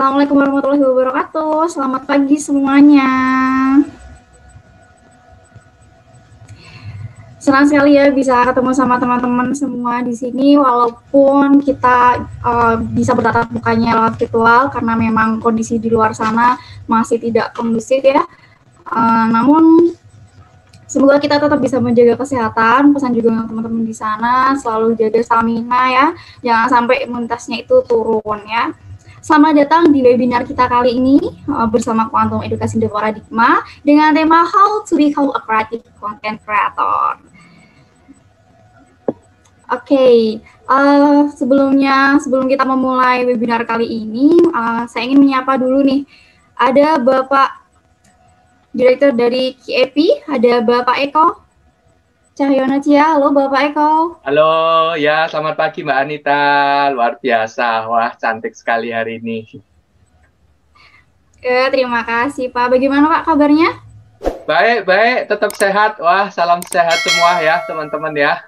Assalamualaikum warahmatullahi wabarakatuh. Selamat pagi semuanya. Senang sekali ya bisa ketemu sama teman-teman semua di sini walaupun kita uh, bisa bertatap mukanya lewat virtual karena memang kondisi di luar sana masih tidak kondusif ya. Uh, namun semoga kita tetap bisa menjaga kesehatan. Pesan juga untuk teman-teman di sana selalu jaga stamina ya. Jangan sampai imunitasnya itu turun ya. Selamat datang di webinar kita kali ini uh, bersama Quantum Edukasi The Paradigma dengan tema How to Become a Creative Content Creator. Oke, okay, uh, sebelumnya sebelum kita memulai webinar kali ini, uh, saya ingin menyapa dulu nih. Ada Bapak Direktur dari KEP, ada Bapak Eko. Cahyono Cia, halo Bapak Eko. Halo, ya selamat pagi Mbak Anita, luar biasa, wah cantik sekali hari ini. Eh, terima kasih Pak, bagaimana Pak kabarnya? Baik, baik, tetap sehat, wah salam sehat semua ya teman-teman ya.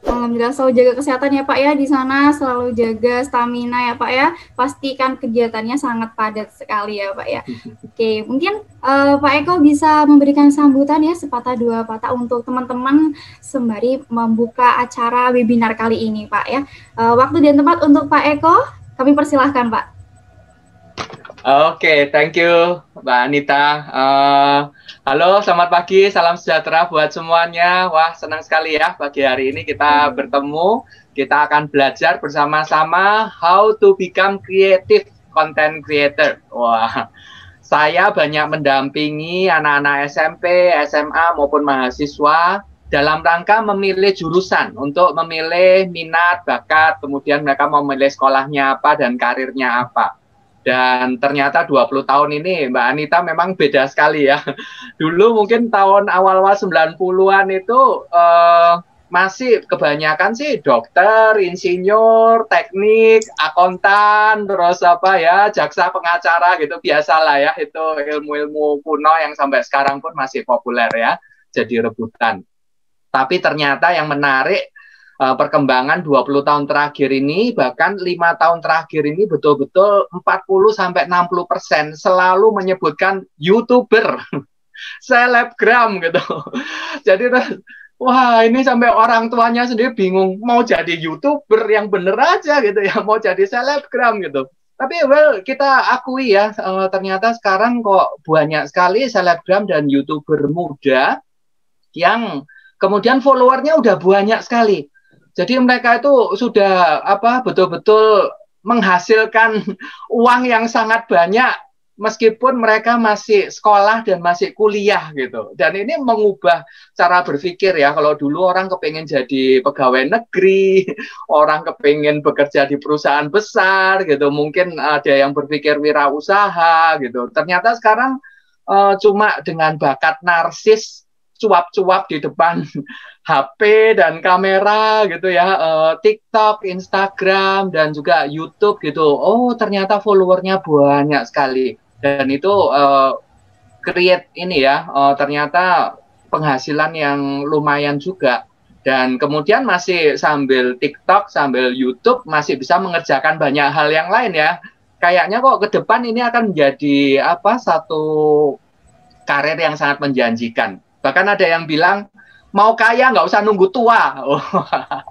Alhamdulillah selalu jaga kesehatan ya Pak ya di sana, selalu jaga stamina ya Pak ya. Pastikan kegiatannya sangat padat sekali ya Pak ya. Oke, mungkin uh, Pak Eko bisa memberikan sambutan ya sepatah dua patah untuk teman-teman sembari membuka acara webinar kali ini Pak ya. Uh, waktu dan tempat untuk Pak Eko, kami persilahkan Pak. Oke, okay, thank you Mbak Anita. Uh, halo, selamat pagi, salam sejahtera buat semuanya. Wah, senang sekali ya pagi hari ini kita bertemu. Kita akan belajar bersama-sama how to become creative content creator. Wah, saya banyak mendampingi anak-anak SMP, SMA maupun mahasiswa dalam rangka memilih jurusan untuk memilih minat, bakat, kemudian mereka mau memilih sekolahnya apa dan karirnya apa dan ternyata 20 tahun ini Mbak Anita memang beda sekali ya. Dulu mungkin tahun awal-awal 90-an itu uh, masih kebanyakan sih dokter, insinyur, teknik, akuntan, terus apa ya, jaksa pengacara gitu biasalah ya itu ilmu-ilmu kuno yang sampai sekarang pun masih populer ya, jadi rebutan. Tapi ternyata yang menarik uh, perkembangan 20 tahun terakhir ini bahkan lima tahun terakhir ini betul-betul 40 sampai 60 persen selalu menyebutkan youtuber selebgram gitu. Jadi wah ini sampai orang tuanya sendiri bingung mau jadi youtuber yang bener aja gitu ya mau jadi selebgram gitu. Tapi well kita akui ya uh, ternyata sekarang kok banyak sekali selebgram dan youtuber muda yang kemudian followernya udah banyak sekali jadi mereka itu sudah apa betul-betul menghasilkan uang yang sangat banyak meskipun mereka masih sekolah dan masih kuliah gitu. Dan ini mengubah cara berpikir ya. Kalau dulu orang kepengen jadi pegawai negeri, orang kepengen bekerja di perusahaan besar gitu. Mungkin ada yang berpikir wirausaha gitu. Ternyata sekarang uh, cuma dengan bakat narsis cuap-cuap di depan HP dan kamera gitu ya, uh, TikTok, Instagram dan juga YouTube gitu. Oh ternyata followernya banyak sekali dan itu uh, create ini ya, uh, ternyata penghasilan yang lumayan juga. Dan kemudian masih sambil TikTok, sambil YouTube masih bisa mengerjakan banyak hal yang lain ya. Kayaknya kok ke depan ini akan menjadi apa satu karir yang sangat menjanjikan Bahkan ada yang bilang mau kaya nggak usah nunggu tua. Oh,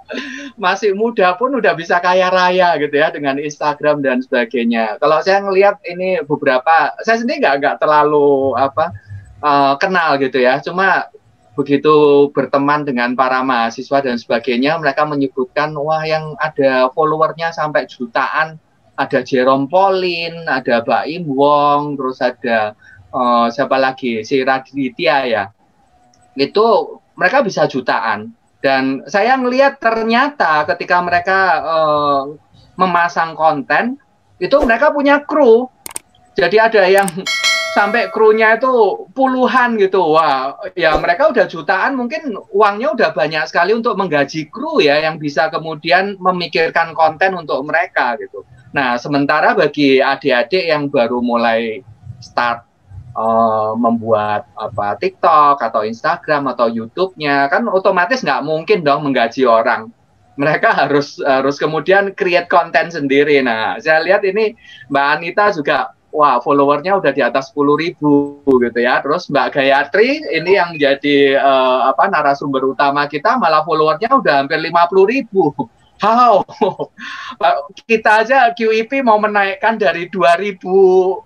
masih muda pun udah bisa kaya raya gitu ya dengan Instagram dan sebagainya. Kalau saya ngelihat ini beberapa, saya sendiri nggak nggak terlalu apa uh, kenal gitu ya. Cuma begitu berteman dengan para mahasiswa dan sebagainya, mereka menyebutkan wah yang ada followernya sampai jutaan. Ada Jerome Pauline, ada Baim Wong, terus ada uh, siapa lagi si Raditya ya itu mereka bisa jutaan. Dan saya melihat ternyata ketika mereka uh, memasang konten itu mereka punya kru. Jadi ada yang sampai krunya itu puluhan gitu. Wah ya mereka udah jutaan. Mungkin uangnya udah banyak sekali untuk menggaji kru ya yang bisa kemudian memikirkan konten untuk mereka gitu. Nah sementara bagi adik-adik yang baru mulai start uh, membuat apa TikTok atau Instagram atau YouTube-nya kan otomatis nggak mungkin dong menggaji orang mereka harus harus kemudian create konten sendiri. Nah, saya lihat ini Mbak Anita juga wah followernya udah di atas 10 ribu gitu ya. Terus Mbak Gayatri ini yang jadi uh, apa narasumber utama kita malah followernya udah hampir 50 ribu. How? Kita aja QIP mau menaikkan dari 2000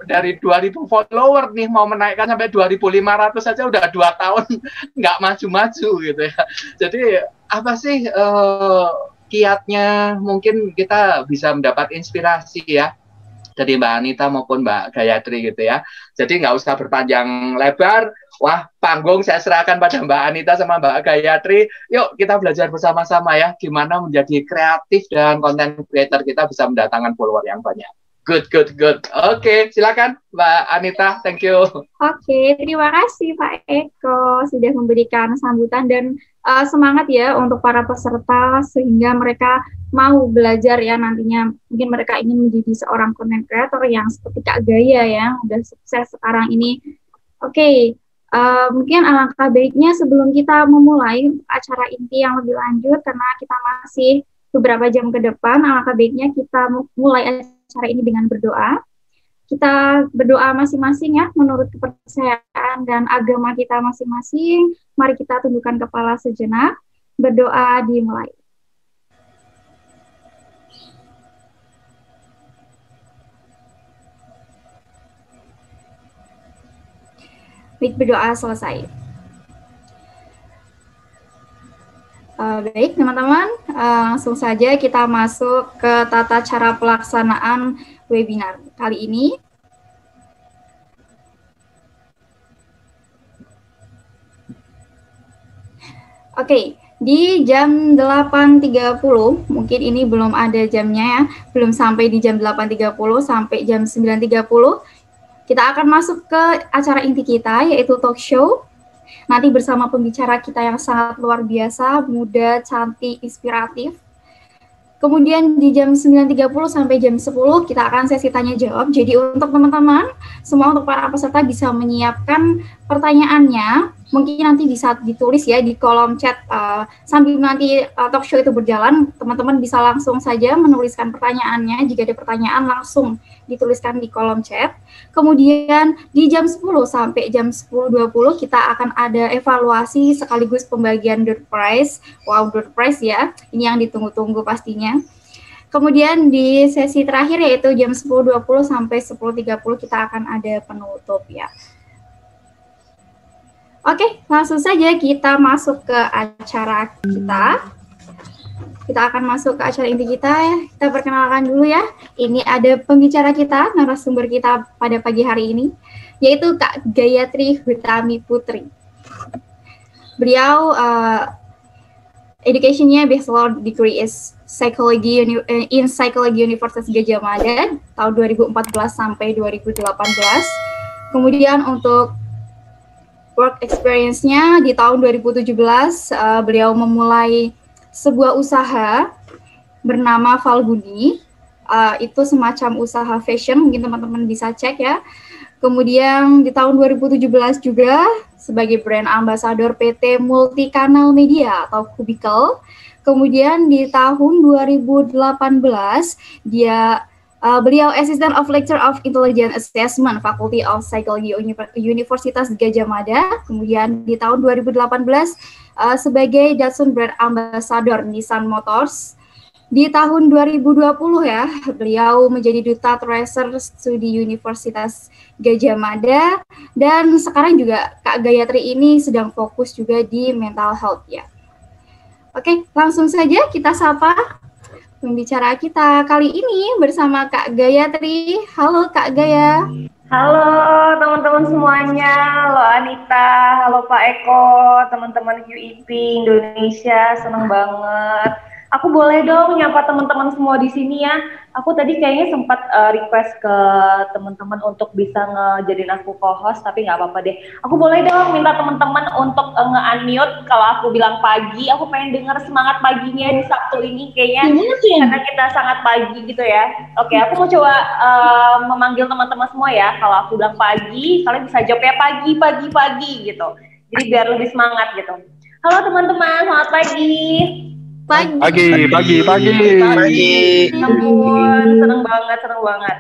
dari 2000 follower nih mau menaikkan sampai 2500 saja udah dua tahun nggak maju-maju gitu ya. Jadi apa sih uh, kiatnya? Mungkin kita bisa mendapat inspirasi ya dari Mbak Anita maupun Mbak Gayatri gitu ya. Jadi nggak usah berpanjang lebar. Wah, panggung saya serahkan pada Mbak Anita sama Mbak Gayatri. Yuk kita belajar bersama-sama ya gimana menjadi kreatif dan konten creator kita bisa mendatangkan follower yang banyak. Good, good, good. Oke, okay, silakan Mbak Anita. Thank you. Oke, okay, terima kasih Pak Eko sudah memberikan sambutan dan uh, semangat ya untuk para peserta sehingga mereka mau belajar ya nantinya. Mungkin mereka ingin menjadi seorang content creator yang seperti Kak Gaya ya, udah sukses sekarang ini. Oke, okay, eh, mungkin alangkah baiknya sebelum kita memulai acara inti yang lebih lanjut karena kita masih beberapa jam ke depan, alangkah baiknya kita mulai acara ini dengan berdoa. Kita berdoa masing-masing ya menurut kepercayaan dan agama kita masing-masing. Mari kita tundukkan kepala sejenak. Berdoa dimulai. Baik, berdoa selesai. Uh, baik, teman-teman, uh, langsung saja kita masuk ke tata cara pelaksanaan webinar kali ini. Oke, okay, di jam 8.30, mungkin ini belum ada jamnya ya, belum sampai di jam 8.30 sampai jam 9.30, kita akan masuk ke acara inti kita, yaitu talk show Nanti bersama pembicara kita yang sangat luar biasa, muda, cantik, inspiratif. Kemudian di jam 9.30 sampai jam 10 kita akan sesi tanya jawab. Jadi untuk teman-teman, semua untuk para peserta bisa menyiapkan pertanyaannya. Mungkin nanti bisa ditulis ya di kolom chat uh, sambil nanti uh, talk show itu berjalan, teman-teman bisa langsung saja menuliskan pertanyaannya. Jika ada pertanyaan langsung dituliskan di kolom chat. Kemudian di jam 10 sampai jam 10.20 kita akan ada evaluasi sekaligus pembagian door prize. Wow, door prize ya. Ini yang ditunggu-tunggu pastinya. Kemudian di sesi terakhir yaitu jam 10.20 sampai 10.30 kita akan ada penutup ya. Oke, langsung saja kita masuk ke acara kita kita akan masuk ke acara inti kita. Kita perkenalkan dulu ya. Ini ada pembicara kita, narasumber kita pada pagi hari ini, yaitu Kak Gayatri Hutami Putri. Beliau uh, educationnya bachelor degree is psychology eh, in psychology Universitas Gajah Mada tahun 2014 sampai 2018. Kemudian untuk work experience-nya di tahun 2017 uh, beliau memulai sebuah usaha bernama Falguni. Uh, itu semacam usaha fashion, mungkin teman-teman bisa cek ya. Kemudian di tahun 2017 juga sebagai brand ambassador PT Multikanal Media atau Kubikel. Kemudian di tahun 2018 dia uh, beliau Assistant of Lecture of Intelligence Assessment Faculty of Psychology Universitas Gajah Mada. Kemudian di tahun 2018 uh, sebagai Datsun Brand Ambassador Nissan Motors. Di tahun 2020 ya, beliau menjadi Duta Tracer Studi Universitas Gajah Mada dan sekarang juga Kak Gayatri ini sedang fokus juga di mental health ya. Oke, langsung saja kita sapa pembicara kita kali ini bersama Kak Gayatri. Halo Kak Gaya. Halo teman-teman semuanya, halo Anita, halo Pak Eko, teman-teman UIP Indonesia, senang banget Aku boleh dong nyapa teman-teman semua di sini ya. Aku tadi kayaknya sempat uh, request ke teman-teman untuk bisa ngejadiin aku co-host, tapi nggak apa-apa deh. Aku boleh dong minta teman-teman untuk uh, nge-unmute kalau aku bilang pagi. Aku pengen dengar semangat paginya di Sabtu ini kayaknya Mungkin. karena kita sangat pagi gitu ya. Oke, aku mau coba uh, memanggil teman-teman semua ya. Kalau aku bilang pagi, kalian bisa jawab ya pagi, pagi, pagi gitu. Jadi biar lebih semangat gitu. Halo teman-teman, selamat pagi. Pagi. Pagi, pagi, pagi. Pagi. Ampun, seneng banget, seneng banget.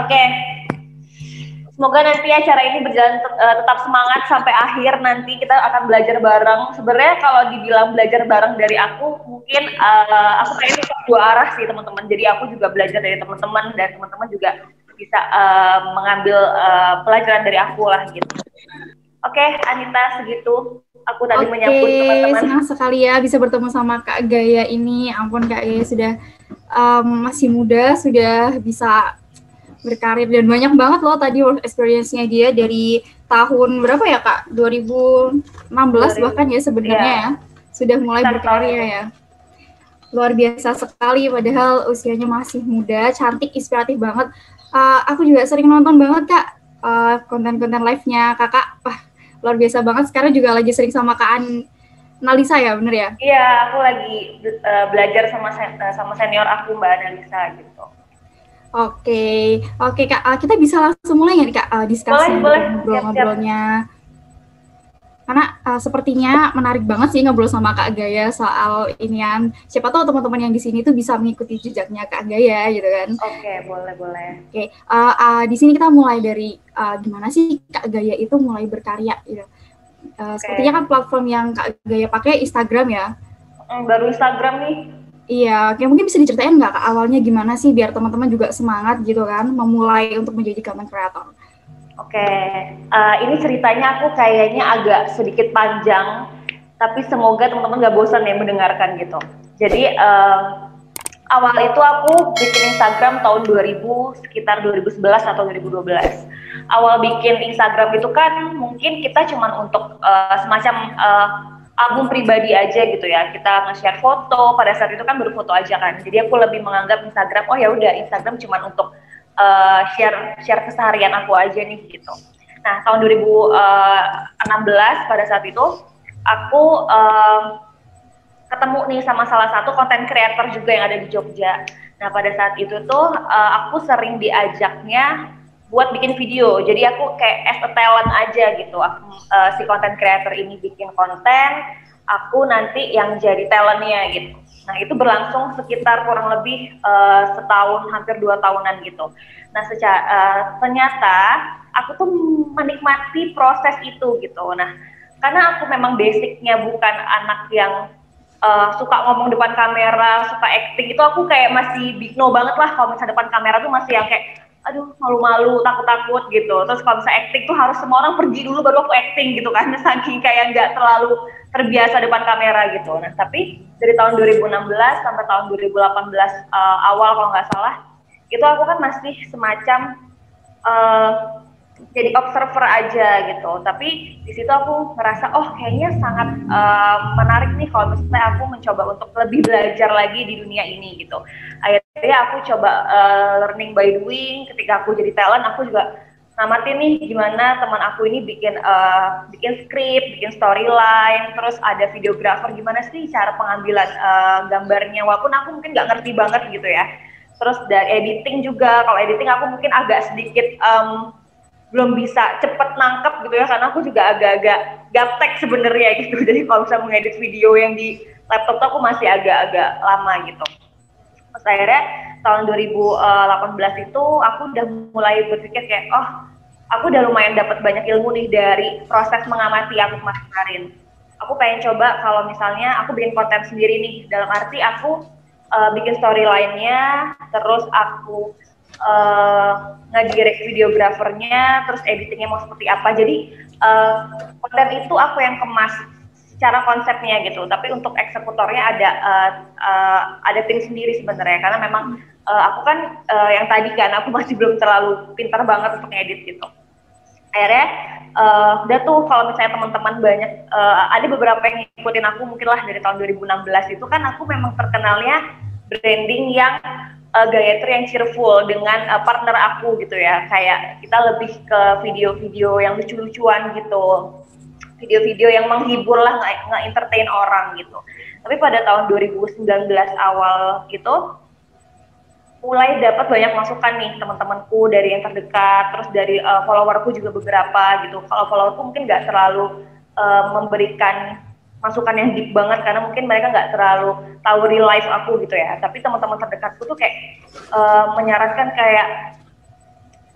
Oke. Semoga nanti acara ini berjalan eh, tetap semangat sampai akhir nanti kita akan belajar bareng. Sebenarnya kalau dibilang belajar bareng dari aku, mungkin eh, aku pengen itu dua arah sih teman-teman. Jadi aku juga belajar dari teman-teman dan teman-teman juga bisa eh, mengambil eh, pelajaran dari aku lah gitu. Oke, Anita segitu. Aku tadi Oke, menyambut teman-teman. senang sekali ya bisa bertemu sama Kak Gaya ini. Ampun Kak Gaya sudah um, masih muda, sudah bisa berkarir dan banyak banget loh tadi work experience-nya dia dari tahun berapa ya Kak? 2016 bahkan ya sebenarnya Iya. ya. Sudah mulai berkarir tahun. ya. Luar biasa sekali padahal usianya masih muda, cantik, inspiratif banget. Uh, aku juga sering nonton banget Kak uh, konten-konten live-nya Kakak. Wah, luar biasa banget. Sekarang juga lagi sering sama Kak An Nalisa ya, bener ya? Iya, aku lagi eh, belajar sama sen- eh, sama senior aku Mbak Analisa gitu. Oke, oke Kak, Uh, kita bisa langsung mulai nih Kak uh, diskusi Boleh, boleh. ngobrol-ngobrolnya? Karena uh, sepertinya menarik banget sih ngobrol sama Kak Gaya soal inian. Siapa tahu teman-teman yang di sini tuh bisa mengikuti jejaknya Kak Gaya gitu kan. Oke, boleh boleh. Oke, uh, uh, di sini kita mulai dari uh, gimana sih Kak Gaya itu mulai berkarya gitu. Uh, Sepertinya kan platform yang Kak Gaya pakai Instagram ya. Hmm, baru Instagram nih. Iya, oke mungkin bisa diceritain nggak awalnya gimana sih biar teman-teman juga semangat gitu kan memulai untuk menjadi content creator. Oke, eh, ini ceritanya aku kayaknya agak sedikit panjang, tapi semoga teman-teman gak bosan ya mendengarkan gitu. Jadi eh, awal itu aku bikin Instagram tahun 2000, sekitar 2011 atau 2012. Awal bikin Instagram itu kan mungkin kita cuman untuk eh, semacam eh, album pribadi aja gitu ya. Kita nge-share foto, pada saat itu kan baru foto aja kan. Jadi aku lebih menganggap Instagram, oh ya udah Instagram cuman untuk eh, share share keseharian aku aja nih gitu. Nah tahun 2016 pada saat itu aku eh, ketemu nih sama salah satu konten creator juga yang ada di Jogja. Nah pada saat itu tuh eh, aku sering diajaknya buat bikin video. Jadi aku kayak as a talent aja gitu. Aku eh, si konten creator ini bikin konten, aku nanti yang jadi talentnya gitu. Nah itu berlangsung sekitar kurang lebih eh, setahun hampir dua tahunan gitu. Nah secara eh, ternyata aku tuh menikmati proses itu gitu. Nah karena aku memang basicnya bukan anak yang eh, suka ngomong depan kamera, suka acting itu aku kayak masih big no banget lah kalau misalnya depan kamera tuh masih yang kayak aduh malu-malu takut-takut gitu terus kalau misalnya acting tuh harus semua orang pergi dulu baru aku acting gitu kan saking kayak nggak terlalu terbiasa depan kamera gitu. Nah tapi dari tahun 2016 sampai tahun 2018 eh, awal kalau nggak salah itu aku kan masih semacam eh, jadi observer aja gitu. Tapi di situ aku ngerasa oh kayaknya sangat eh, menarik nih kalau misalnya aku mencoba untuk lebih belajar lagi di dunia ini gitu. Akhirnya aku coba eh, learning by doing. Ketika aku jadi talent aku juga ngamatin nih gimana teman aku ini bikin eh, bikin skrip, bikin storyline, terus ada videografer gimana sih cara pengambilan eh, gambarnya walaupun aku mungkin nggak ngerti banget gitu ya. Terus dari editing juga, kalau editing aku mungkin agak sedikit em, belum bisa cepet nangkep gitu ya karena aku juga agak-agak gaptek sebenarnya gitu. Jadi kalau misalnya mengedit video yang di laptop tuh aku masih agak-agak lama gitu. Terus akhirnya tahun 2018 itu aku udah mulai berpikir kayak oh aku udah lumayan dapat banyak ilmu nih dari proses mengamati aku kemarin. Aku pengen coba kalau misalnya aku bikin konten sendiri nih dalam arti aku uh, bikin storyline-nya, terus aku uh, ngedirect videografernya, terus editingnya mau seperti apa. Jadi uh, konten itu aku yang kemas secara konsepnya gitu. Tapi untuk eksekutornya ada uh, uh, ada tim sendiri sebenarnya karena memang uh, aku kan uh, yang tadi kan aku masih belum terlalu pintar banget untuk ngedit gitu. Akhirnya uh, udah tuh kalau misalnya teman-teman banyak uh, ada beberapa yang ngikutin aku mungkin lah dari tahun 2016 itu kan aku memang terkenalnya branding yang uh, gaya itu yang cheerful dengan uh, partner aku gitu ya. Kayak kita lebih ke video-video yang lucu-lucuan gitu. Video-video yang menghibur lah nge-entertain orang gitu. Tapi pada tahun 2019 awal gitu mulai dapat banyak masukan nih teman-temanku dari yang terdekat terus dari uh, followerku juga beberapa gitu. Kalau followerku mungkin nggak terlalu uh, memberikan masukan yang deep banget karena mungkin mereka nggak terlalu tahu real life aku gitu ya. Tapi teman-teman terdekatku tuh kayak uh, menyarankan kayak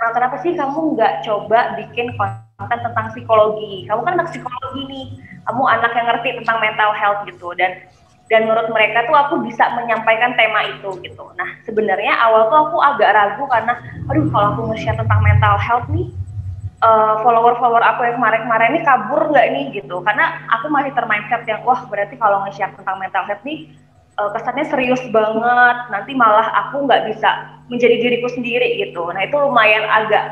kenapa sih? Kamu nggak coba bikin konten tentang psikologi. Kamu kan anak psikologi nih. Kamu anak yang ngerti tentang mental health gitu. Dan dan menurut mereka tuh aku bisa menyampaikan tema itu gitu. Nah sebenarnya awal tuh aku agak ragu karena, aduh kalau aku nge-share tentang mental health nih, uh, follower-follower aku yang kemarin-kemarin ini kabur nggak nih gitu. Karena aku masih termindset yang, wah berarti kalau nge-share tentang mental health nih, uh, kesannya serius banget. Nanti malah aku nggak bisa menjadi diriku sendiri gitu. Nah itu lumayan agak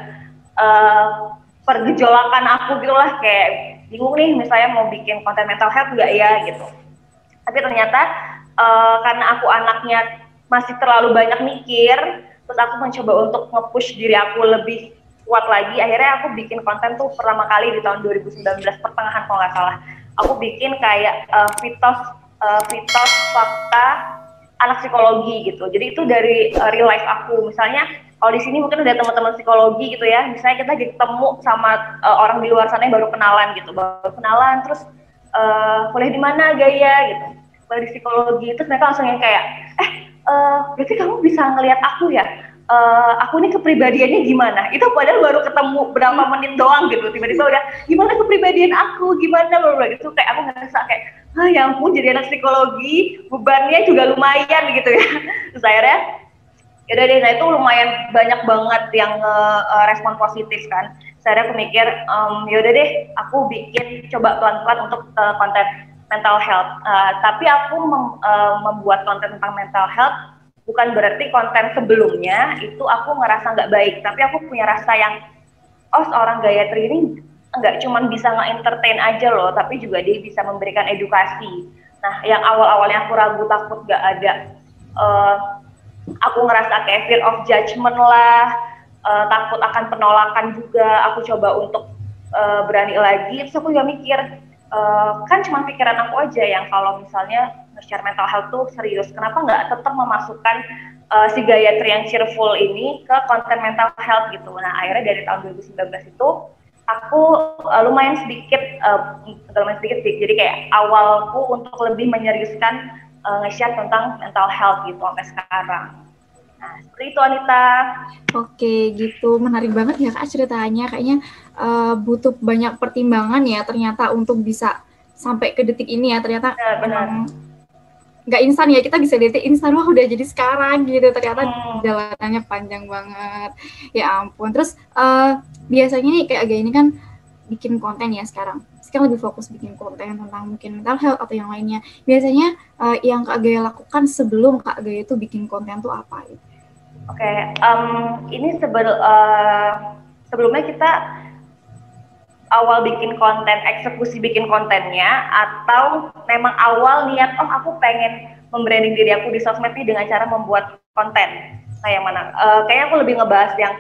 uh, pergejolakan aku gitu lah kayak bingung nih misalnya mau bikin konten mental health nggak ya gitu tapi ternyata uh, karena aku anaknya masih terlalu banyak mikir terus aku mencoba untuk nge-push diri aku lebih kuat lagi akhirnya aku bikin konten tuh pertama kali di tahun 2019 pertengahan kalau nggak salah. Aku bikin kayak uh, fitos uh, fitos fakta anak psikologi gitu. Jadi itu dari uh, real life aku. Misalnya kalau di sini mungkin ada teman-teman psikologi gitu ya. Misalnya kita ketemu sama uh, orang di luar sana yang baru kenalan gitu. Baru kenalan terus uh, kuliah di mana Gaya gitu. Di psikologi terus mereka langsung yang kayak eh uh, berarti kamu bisa ngelihat aku ya? Uh, aku ini kepribadiannya gimana? Itu padahal baru ketemu berapa menit doang gitu tiba-tiba udah gimana kepribadian aku? Gimana? Bla gitu. Kayak aku ngerasa kayak ah ya ampun jadi anak psikologi bebannya juga lumayan gitu ya. Terus akhirnya yaudah deh nah itu lumayan banyak banget yang uh, respon positif kan saya aku mikir um, yaudah deh aku bikin coba pelan-pelan untuk uh, konten mental health. Uh, tapi aku mem, uh, membuat konten tentang mental health bukan berarti konten sebelumnya itu aku ngerasa nggak baik tapi aku punya rasa yang oh seorang Gayatri ini nggak cuma bisa nge-entertain aja loh tapi juga dia bisa memberikan edukasi. Nah yang awal-awalnya aku ragu takut nggak ada uh, aku ngerasa kayak fear of judgment lah uh, takut akan penolakan juga aku coba untuk uh, berani lagi. Terus aku juga mikir uh, kan cuma pikiran aku aja yang kalau misalnya share mental health tuh serius kenapa nggak tetap memasukkan uh, si Gayatri yang cheerful ini ke konten mental health gitu. Nah akhirnya dari tahun 2019 itu aku uh, lumayan sedikit uh, lumayan sedikit sih jadi kayak awalku untuk lebih menyeriuskan uh, nge-share tentang mental health gitu sampai sekarang Nah, seperti itu Anita. Oke, gitu. Menarik banget ya Kak ceritanya. Kayaknya uh, butuh banyak pertimbangan ya ternyata untuk bisa sampai ke detik ini ya. Ternyata ya, benar. nggak instan ya kita bisa detik instan wah udah jadi sekarang gitu ternyata hmm. jalanannya panjang banget ya ampun terus uh, biasanya nih kayak agak ini kan bikin konten ya sekarang sekarang lebih fokus bikin konten tentang mungkin mental health atau yang lainnya biasanya uh, yang Kak Gaya lakukan sebelum Kak Gaya itu bikin konten tuh apa gitu? Oke, okay, um, ini sebel, uh, sebelumnya kita awal bikin konten, eksekusi bikin kontennya, atau memang awal niat, oh aku pengen membranding diri aku di sosmed ini dengan cara membuat konten. Nah yang mana? Uh, kayaknya aku lebih ngebahas yang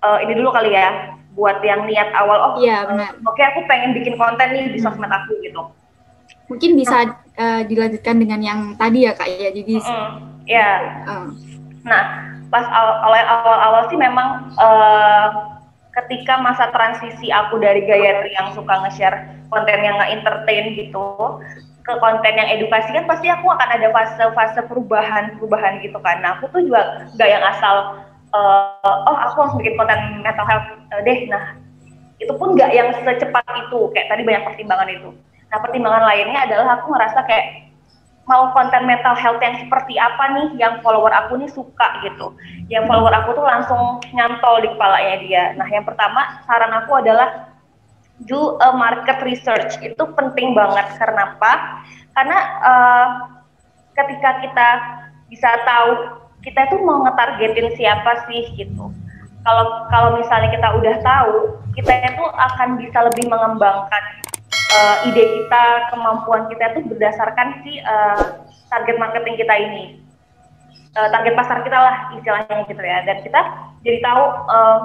uh, ini dulu kali ya, buat yang niat awal, oh iya, benar. Oke okay, aku pengen bikin konten nih di hmm. sosmed aku gitu. Mungkin bisa uh, dilanjutkan dengan yang tadi ya kak ya, jadi. Mm -hmm. Ya. Uh. Nah pas awal-awal sih memang uh, ketika masa transisi aku dari Gayatri yang suka nge-share konten yang nge-entertain gitu ke konten yang edukasi kan pasti aku akan ada fase-fase perubahan-perubahan gitu kan. Nah aku tuh juga gak yang asal uh, oh aku harus bikin konten mental health uh, deh. Nah itu pun gak yang secepat itu kayak tadi banyak pertimbangan itu. Nah pertimbangan lainnya adalah aku ngerasa kayak mau konten mental health yang seperti apa nih yang follower aku nih suka gitu. Yang follower aku tuh langsung nyantol di kepalanya dia. Nah, yang pertama saran aku adalah do a market research. Itu penting banget karena apa? Karena uh, ketika kita bisa tahu kita itu mau ngetargetin siapa sih gitu. Kalau kalau misalnya kita udah tahu, kita itu akan bisa lebih mengembangkan uh, ide kita, kemampuan kita itu berdasarkan si uh, target marketing kita ini, uh, target pasar kita lah istilahnya gitu ya. Dan kita jadi tahu uh,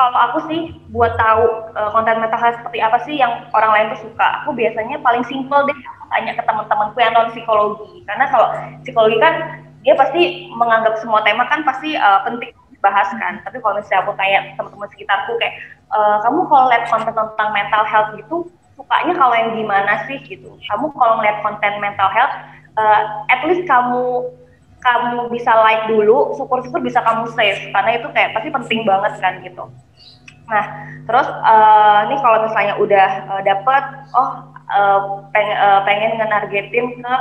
kalau aku sih buat tahu konten mental health seperti apa sih yang orang lain tuh suka. Aku biasanya paling simple deh tanya ke teman-temanku yang non psikologi. Karena kalau psikologi kan dia pasti menganggap semua tema kan pasti uh, penting dibahas kan. Tapi kalau misalnya aku tanya teman-teman sekitarku kayak e, kamu kalau lihat konten tentang mental health gitu sukanya kalau yang gimana sih gitu kamu kalau ngeliat konten mental health uh, at least kamu kamu bisa like dulu, syukur-syukur bisa kamu save karena itu kayak pasti penting banget kan gitu. Nah, terus uh, nih kalau misalnya udah uh, dapet, oh uh, peng, uh, pengen ngenargetin ke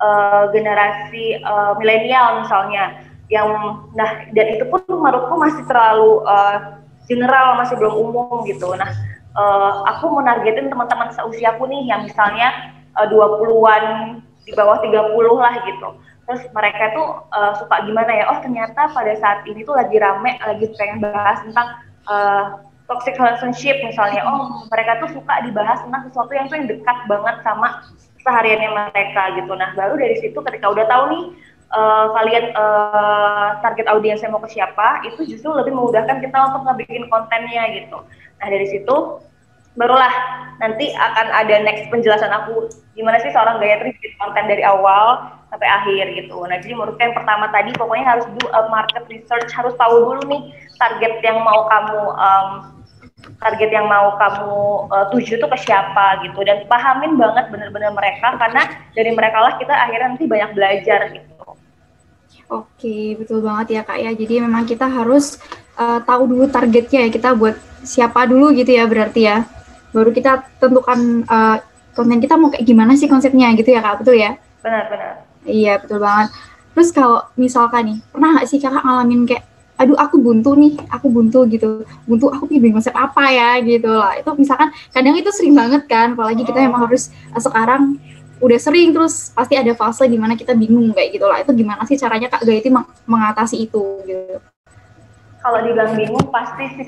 uh, generasi uh, milenial misalnya, yang nah dan itu pun menurutku masih terlalu uh, general, masih belum umum gitu. Nah, uh, aku mau nargetin teman-teman seusiaku nih yang misalnya uh, 20-an di bawah 30 lah gitu. Terus mereka tuh uh, suka gimana ya oh ternyata pada saat ini tuh lagi rame lagi pengen bahas tentang uh, toxic relationship misalnya. Oh mereka tuh suka dibahas tentang sesuatu yang tuh yang dekat banget sama sehariannya mereka gitu. Nah baru dari situ ketika udah tahu nih uh, kalian uh, target audiensnya mau ke siapa itu justru lebih memudahkan kita untuk ngebikin kontennya gitu nah dari situ barulah nanti akan ada next penjelasan aku gimana sih seorang Gayatri bikin konten dari awal sampai akhir gitu. Nah jadi menurut yang pertama tadi pokoknya harus do a market research, harus tahu dulu nih target yang mau kamu um, target yang mau kamu uh, tuju tuh ke siapa gitu dan pahamin banget bener-bener mereka karena dari mereka lah kita akhirnya nanti banyak belajar gitu. Oke, betul banget ya Kak ya. Jadi memang kita harus uh, tahu dulu targetnya ya kita buat siapa dulu gitu ya berarti ya. Baru kita tentukan uh, konten kita mau kayak gimana sih konsepnya gitu ya kak betul ya? Benar benar. Iya betul banget. Terus kalau misalkan nih pernah nggak sih kakak ngalamin kayak aduh aku buntu nih aku buntu gitu. Buntu aku pilih konsep apa ya? Gitu. Lah itu misalkan kadang itu sering banget kan apalagi kita emang harus uh, sekarang udah sering terus pasti ada fase di mana kita bingung kayak gitu lah itu gimana sih caranya kak Gaiti meng mengatasi itu gitu. Kalau dibilang bingung pasti sih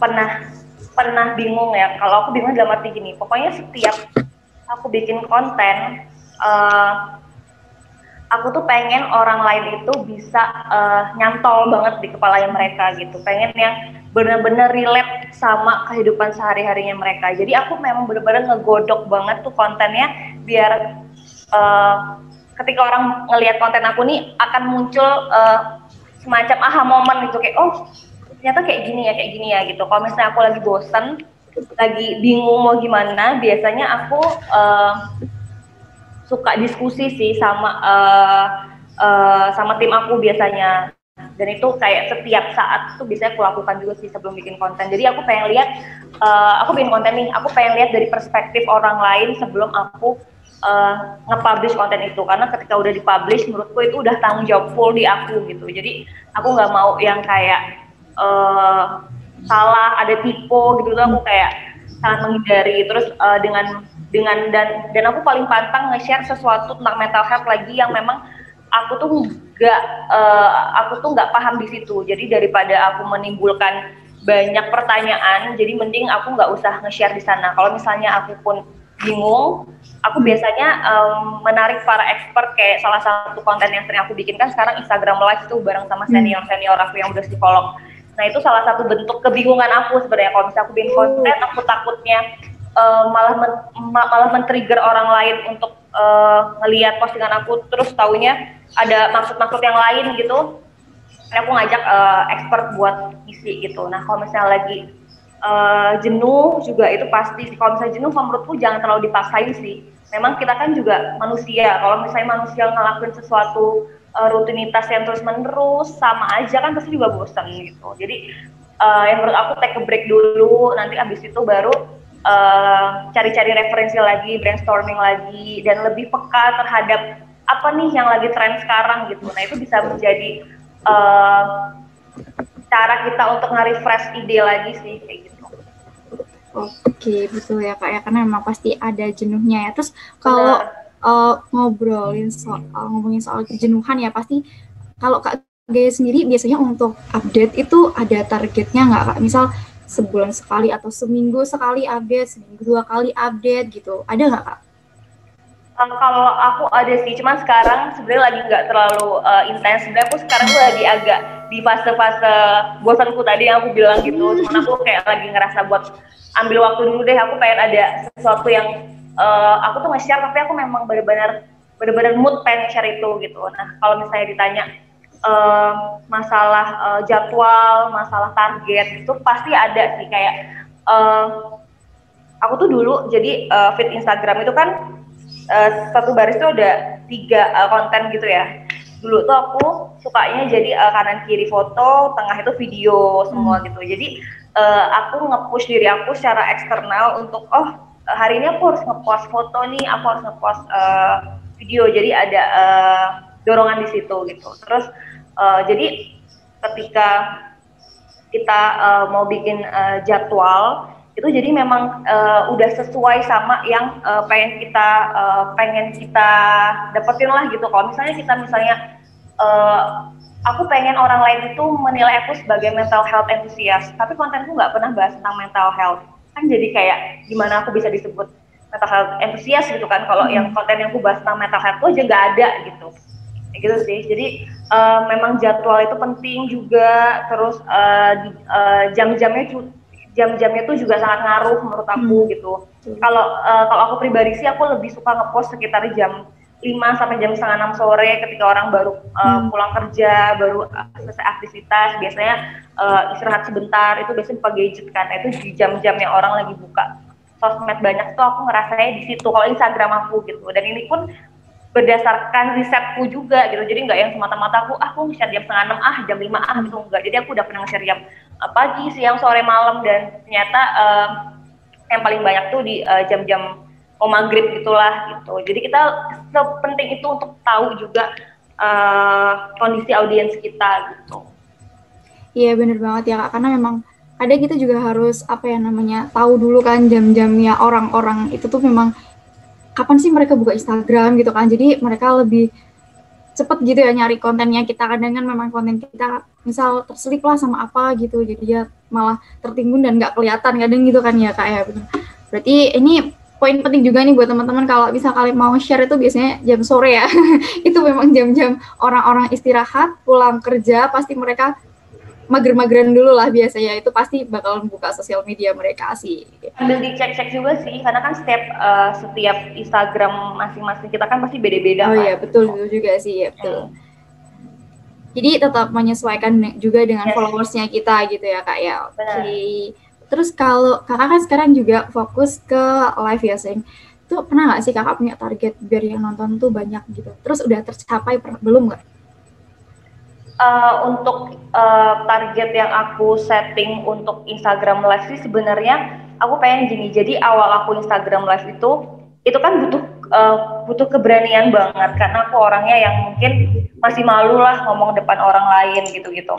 pernah pernah bingung ya. Kalau aku bingung dalam arti gini pokoknya setiap aku bikin konten uh, aku tuh pengen orang lain itu bisa uh, nyantol banget di kepala mereka gitu. Pengen yang benar-benar relate sama kehidupan sehari-harinya mereka. Jadi aku memang benar-benar ngegodok banget tuh kontennya biar uh, ketika orang ngelihat konten aku nih akan muncul uh, semacam aha momen gitu. Kayak oh ternyata kayak gini ya kayak gini ya gitu. Kalau misalnya aku lagi bosen lagi bingung mau gimana biasanya aku uh, suka diskusi sih sama uh, uh, sama tim aku biasanya. Dan itu kayak setiap saat tuh bisa aku lakukan juga sih sebelum bikin konten. Jadi aku pengen lihat uh, aku bikin konten nih aku pengen lihat dari perspektif orang lain sebelum aku uh, nge-publish konten itu. Karena ketika udah dipublish menurutku itu udah tanggung jawab full di aku gitu. Jadi aku nggak mau yang kayak uh, salah ada tipe gitu. Tuh aku kayak sangat menghindari. Terus uh, dengan dengan dan dan aku paling pantang nge-share sesuatu tentang mental health lagi yang memang aku tuh nggak uh, aku tuh nggak paham di situ. Jadi daripada aku menimbulkan banyak pertanyaan jadi mending aku nggak usah nge-share di sana. Kalau misalnya aku pun bingung aku biasanya um, menarik para expert kayak salah satu konten yang sering aku bikin. Kan sekarang Instagram live tuh bareng sama senior senior aku yang udah psikolog. Nah itu salah satu bentuk kebingungan aku sebenarnya. Kalau misalnya aku bikin konten aku takutnya uh, malah men, malah men-trigger orang lain untuk uh, ngelihat postingan aku terus taunya ada maksud-maksud yang lain gitu. Nah, aku ngajak uh, expert buat isi gitu. Nah kalau misalnya lagi uh, jenuh juga itu pasti kalau misalnya jenuh menurutku jangan terlalu dipaksain sih. Memang kita kan juga manusia. Kalau misalnya manusia ngelakuin sesuatu uh, rutinitas yang terus menerus sama aja kan pasti juga bosan gitu jadi uh, yang menurut aku take a break dulu nanti abis itu baru eh, cari-cari uh, referensi lagi brainstorming lagi dan lebih peka terhadap apa nih yang lagi tren sekarang gitu nah itu bisa menjadi uh, cara kita untuk nge-refresh ide lagi sih kayak gitu Oke, betul ya Kak ya, karena memang pasti ada jenuhnya ya. Terus kalau uh, ngobrolin soal ngomongin soal kejenuhan ya pasti kalau kak Gaya sendiri biasanya untuk update itu ada targetnya nggak kak? Misal sebulan sekali atau seminggu sekali update, seminggu dua kali update gitu, ada nggak kak? Um, kalau aku ada sih, cuman sekarang sebenarnya lagi nggak terlalu uh, intens. Sebenarnya aku sekarang tuh lagi agak di fase-fase bosanku tadi yang aku bilang gitu. Cuman aku kayak lagi ngerasa buat ambil waktu dulu deh. Aku pengen ada sesuatu yang uh, aku tuh nge-share tapi aku memang benar-benar benar-benar mood pengen share itu gitu. Nah kalau misalnya ditanya uh, masalah uh, jadwal, masalah target itu pasti ada sih kayak uh, aku tuh dulu jadi uh, feed Instagram itu kan uh, satu baris tuh ada tiga uh, konten gitu ya. Dulu tuh aku sukanya jadi uh, kanan kiri foto tengah itu video semua hmm. gitu. Jadi uh, aku ngepush diri aku secara eksternal untuk oh hari ini aku harus ngepost foto nih aku harus ngepost uh, video. Jadi ada uh, dorongan di situ gitu. Terus uh, jadi ketika kita uh, mau bikin uh, jadwal itu jadi memang uh, udah sesuai sama yang uh, pengen kita uh, pengen kita dapetin lah gitu. Kalau misalnya kita misalnya uh, aku pengen orang lain itu menilai aku sebagai mental health enthusiast tapi kontenku nggak pernah bahas tentang mental health. Kan jadi kayak gimana aku bisa disebut mental health enthusiast gitu kan. Kalau hmm. yang konten yang aku bahas tentang mental health aja nggak ada gitu. Gitu sih. Jadi uh, memang jadwal itu penting juga terus uh, uh, jam-jamnya jam-jamnya tuh juga sangat ngaruh menurut aku hmm. gitu. Kalau uh, kalau aku pribadi sih aku lebih suka ngepost sekitar jam 5 sampai jam setengah enam sore ketika orang baru uh, hmm. pulang kerja, baru selesai aktivitas, biasanya uh, istirahat sebentar, itu biasanya pakai gadget kan. Itu di jam-jamnya orang lagi buka sosmed banyak tuh aku ngerasanya di situ kalau Instagram aku gitu. Dan ini pun berdasarkan risetku juga gitu. Jadi nggak yang semata-mata aku ah aku nge-share jam setengah enam ah jam lima ah gitu. Enggak jadi aku udah pernah nge-share jam uh, pagi siang sore malam dan ternyata uh, yang paling banyak tuh di uh, jam-jam mau maghrib gitulah gitu. Jadi kita sepenting itu untuk tahu juga uh, kondisi audiens kita gitu. Iya bener banget ya kak. Karena memang ada kita juga harus apa ya namanya tahu dulu kan jam-jamnya orang-orang. Itu tuh memang kapan sih mereka buka Instagram gitu kan? Jadi mereka lebih cepet gitu ya nyari kontennya kita. Kadang kan memang konten kita misal terselip lah sama apa gitu. Jadi ya malah tertimbun dan nggak kelihatan kadang gitu kan ya kak ya. Berarti ini poin penting juga nih buat teman-teman. Kalau bisa kalian mau share itu biasanya jam sore ya. Itu memang jam-jam orang-orang istirahat pulang kerja pasti mereka mager-mageran dulu lah biasanya itu pasti bakal buka sosial media mereka sih. Ambil dicek-cek juga sih karena kan setiap uh, setiap Instagram masing-masing kita kan pasti beda-beda. Oh kan? iya betul betul juga sih ya betul. Hmm. Jadi tetap menyesuaikan juga dengan yes. followersnya kita gitu ya kak ya. Oke. Okay. Terus kalau kakak kan sekarang juga fokus ke live ya sing. Tuh pernah nggak sih kakak punya target biar yang nonton tuh banyak gitu? Terus udah tercapai belum nggak? Uh, untuk uh, target yang aku setting untuk Instagram Live sih sebenarnya aku pengen gini. Jadi awal aku Instagram Live itu itu kan butuh uh, butuh keberanian banget karena aku orangnya yang mungkin masih malu lah ngomong depan orang lain gitu-gitu.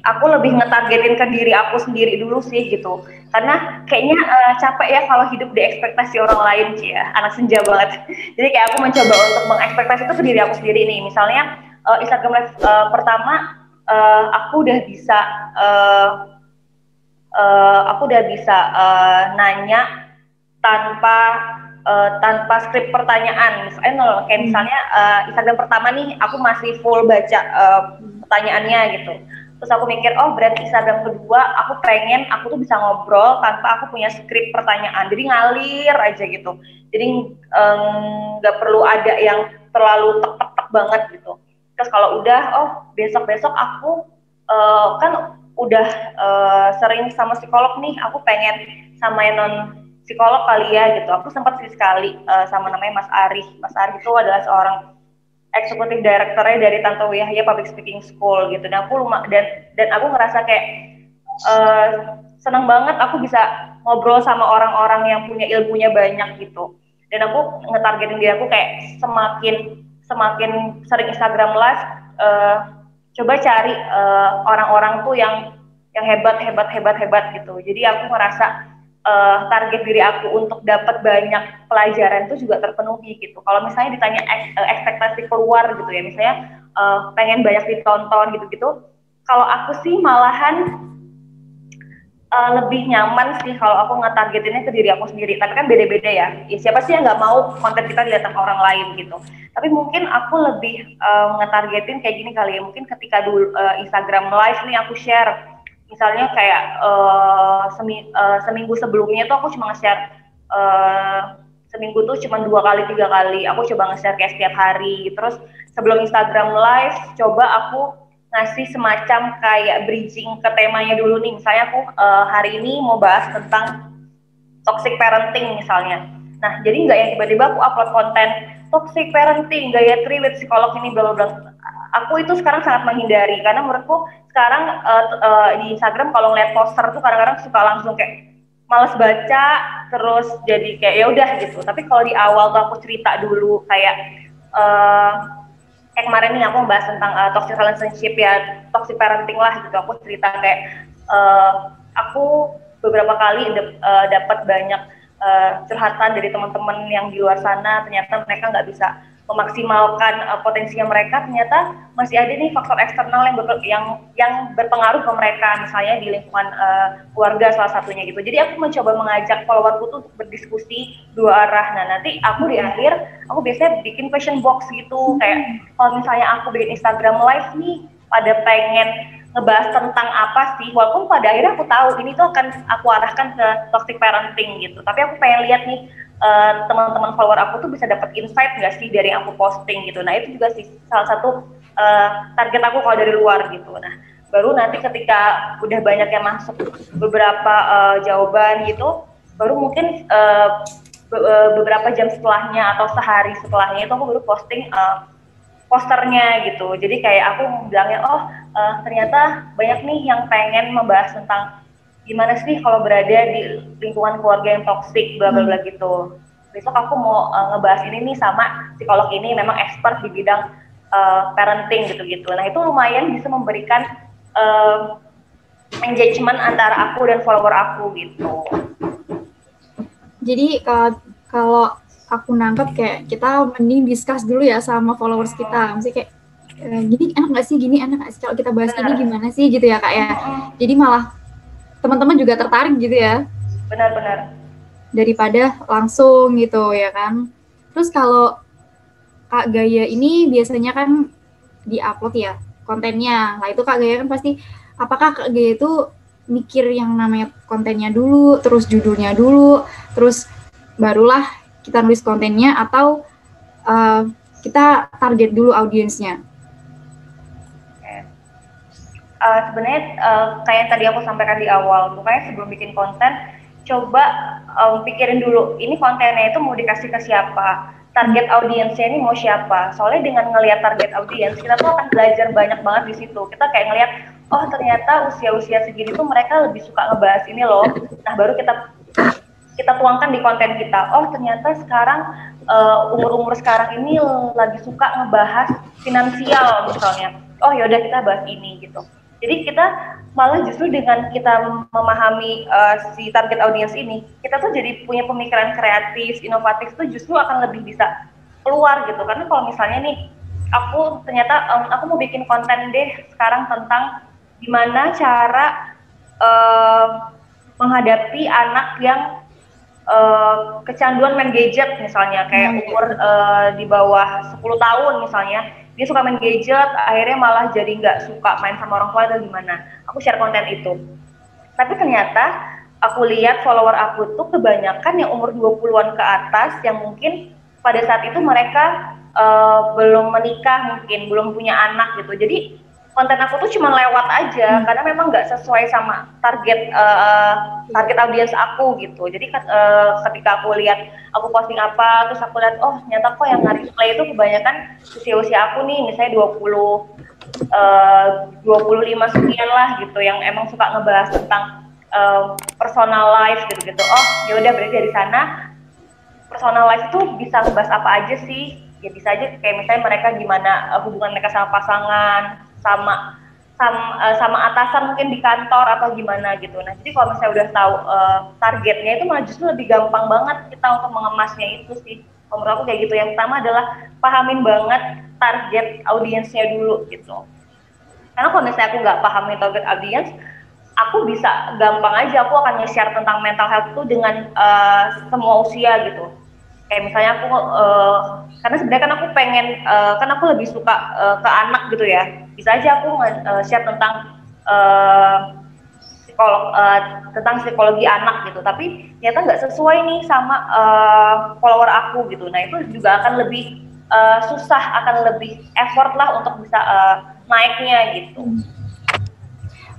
Aku lebih ngetargetin ke diri aku sendiri dulu sih gitu. Karena kayaknya uh, capek ya kalau hidup di ekspektasi orang lain sih ya. Anak senja banget. Jadi kayak aku mencoba untuk mengekspektasi itu ke diri aku sendiri nih. Misalnya uh, Instagram Live uh, pertama uh, aku udah bisa uh, uh, aku udah bisa uh, nanya tanpa uh, tanpa skrip pertanyaan. Misalnya no, kayak hmm. misalnya uh, Instagram pertama nih aku masih full baca uh, pertanyaannya gitu. Terus aku mikir oh berarti Instagram kedua aku pengen aku tuh bisa ngobrol tanpa aku punya skrip pertanyaan. Jadi ngalir aja gitu. Jadi nggak um, perlu ada yang terlalu tek tek tek banget gitu terus kalau udah oh besok besok aku uh, kan udah uh, sering sama psikolog nih aku pengen sama yang non psikolog kali ya gitu. Aku sempat sih sekali uh, sama namanya Mas Ari Mas Ari itu adalah seorang eksekutif direkturnya dari Tanto Yahya Public Speaking School gitu. Dan aku lumah, dan dan aku ngerasa kayak uh, senang banget aku bisa ngobrol sama orang-orang yang punya ilmunya banyak gitu. Dan aku ngetargetin diri aku kayak semakin semakin sering Instagram live uh, coba cari eh, orang-orang uh, tuh yang yang hebat hebat hebat hebat gitu. Jadi aku merasa uh, target diri aku untuk dapat banyak pelajaran itu juga terpenuhi gitu. Kalau misalnya ditanya ek, ekspektasi keluar gitu ya misalnya uh, pengen banyak ditonton gitu gitu kalau aku sih malahan uh, lebih nyaman sih kalau aku ngetargetinnya ke diri aku sendiri. Tapi kan beda-beda ya. Ya siapa sih yang nggak mau konten kita dilihat sama orang lain gitu. Tapi mungkin aku lebih uh, ngetargetin kayak gini kali ya. Mungkin ketika dulu uh, Instagram live nih aku share, misalnya kayak uh, semi, uh, seminggu sebelumnya tuh aku cuma nge-share uh, seminggu tuh cuma dua kali tiga kali. Aku coba nge-share kayak setiap hari. Terus sebelum Instagram live, coba aku ngasih semacam kayak bridging ke temanya dulu nih. Misalnya aku uh, hari ini mau bahas tentang toxic parenting misalnya. Nah, jadi nggak yang tiba-tiba aku upload konten toxic parenting, gaya tri with psikolog ini bla bla Aku itu sekarang sangat menghindari karena menurutku sekarang uh, uh, di Instagram kalau ngeliat poster tuh kadang-kadang suka langsung kayak males baca terus jadi kayak ya udah gitu. Tapi kalau di awal tuh aku cerita dulu kayak uh, kayak kemarin nih aku membahas tentang uh, toxic relationship ya toxic parenting lah gitu. Aku cerita kayak uh, aku beberapa kali uh, dapat banyak uh, curhatan dari teman-teman yang di luar sana. Ternyata mereka nggak bisa memaksimalkan uh, potensinya mereka ternyata masih ada nih faktor eksternal yang ber, yang yang berpengaruh ke mereka misalnya di lingkungan uh, keluarga salah satunya gitu. Jadi aku mencoba mengajak followerku tuh untuk berdiskusi dua arah. Nah nanti aku di akhir aku biasanya bikin question box gitu. Kayak kalau misalnya aku bikin Instagram live nih pada pengen ngebahas tentang apa sih walaupun pada akhirnya aku tahu ini tuh akan aku arahkan ke toxic parenting gitu. Tapi aku pengen lihat nih uh, teman-teman follower aku tuh bisa dapat insight nggak sih dari yang aku posting gitu. Nah itu juga sih salah satu uh, target aku kalau dari luar gitu. Nah baru nanti ketika udah banyak yang masuk beberapa uh, jawaban gitu baru mungkin be beberapa jam setelahnya atau sehari setelahnya itu aku baru posting uh, posternya gitu. Jadi kayak aku bilangnya oh uh, ternyata banyak nih yang pengen membahas tentang gimana sih kalau berada di lingkungan keluarga yang toksik bla bla bla hmm. gitu. Besok aku mau uh, ngebahas ini nih sama psikolog ini memang expert di bidang uh, parenting gitu-gitu. Nah itu lumayan bisa memberikan uh, engagement antara aku dan follower aku gitu. Jadi kalau aku nangkep kayak kita mending discuss dulu ya sama followers kita. Mesti kayak gini enak gak sih? Gini enak gak sih? Kalau kita bahas Benar. ini gimana sih? Gitu ya kak ya. Jadi malah teman-teman juga tertarik gitu ya? Benar-benar daripada langsung gitu ya kan? Terus kalau kak Gaya ini biasanya kan diupload ya kontennya. Lah itu kak Gaya kan pasti apakah kak Gaya itu mikir yang namanya kontennya dulu terus judulnya dulu terus barulah kita nulis kontennya atau uh, kita target dulu audiensnya uh, sebenarnya uh, kayak tadi aku sampaikan di awal, pokoknya sebelum bikin konten, coba um, pikirin dulu, ini kontennya itu mau dikasih ke siapa, target audiensnya ini mau siapa. Soalnya dengan ngelihat target audiens, kita tuh akan belajar banyak banget di situ. Kita kayak ngelihat, oh ternyata usia-usia segini tuh mereka lebih suka ngebahas ini loh. Nah baru kita kita tuangkan di konten kita. Oh ternyata sekarang uh, umur-umur sekarang ini lagi suka ngebahas finansial misalnya. Oh yaudah kita bahas ini gitu. Jadi kita malah justru dengan kita memahami uh, si target audiens ini, kita tuh jadi punya pemikiran kreatif, inovatif itu justru akan lebih bisa keluar gitu. Karena kalau misalnya nih, aku ternyata um, aku mau bikin konten deh sekarang tentang gimana cara uh, menghadapi anak yang uh, kecanduan main gadget misalnya kayak hmm. umur uh, di bawah 10 tahun misalnya dia suka main gadget akhirnya malah jadi nggak suka main sama orang tua atau gimana. Aku share konten itu. Tapi ternyata aku lihat follower aku tuh kebanyakan yang umur 20-an ke atas yang mungkin pada saat itu mereka uh, belum menikah mungkin belum punya anak gitu. Jadi konten aku tuh cuma lewat aja hmm. karena memang nggak sesuai sama target uh, target audiens aku gitu. Jadi uh, ketika aku lihat aku posting apa terus aku lihat oh ternyata kok yang nari play itu kebanyakan usia usia aku nih misalnya 20 uh, 25 sekian lah gitu yang emang suka ngebahas tentang uh, personal life gitu gitu oh ya udah berarti dari sana personal life tuh bisa ngebahas apa aja sih? Ya bisa aja kayak misalnya mereka gimana uh, hubungan mereka sama pasangan sama sama, uh, sama atasan mungkin di kantor atau gimana gitu. Nah, jadi kalau misalnya udah tahu uh, targetnya itu malah justru lebih gampang banget kita untuk mengemasnya itu sih. Menurut aku kayak gitu. Yang pertama adalah pahamin banget target audiensnya dulu gitu. Karena kalau misalnya aku nggak pahami target audiens, aku bisa gampang aja aku akan nge-share tentang mental health itu dengan uh, semua usia gitu kayak misalnya aku uh, karena sebenarnya kan aku pengen uh, kan aku lebih suka uh, ke anak gitu ya. Bisa aja aku uh, share tentang uh, psikolog uh, tentang psikologi anak gitu. Tapi ternyata nggak sesuai nih sama uh, follower aku gitu. Nah itu juga akan lebih uh, susah akan lebih effort lah untuk bisa uh, naiknya gitu.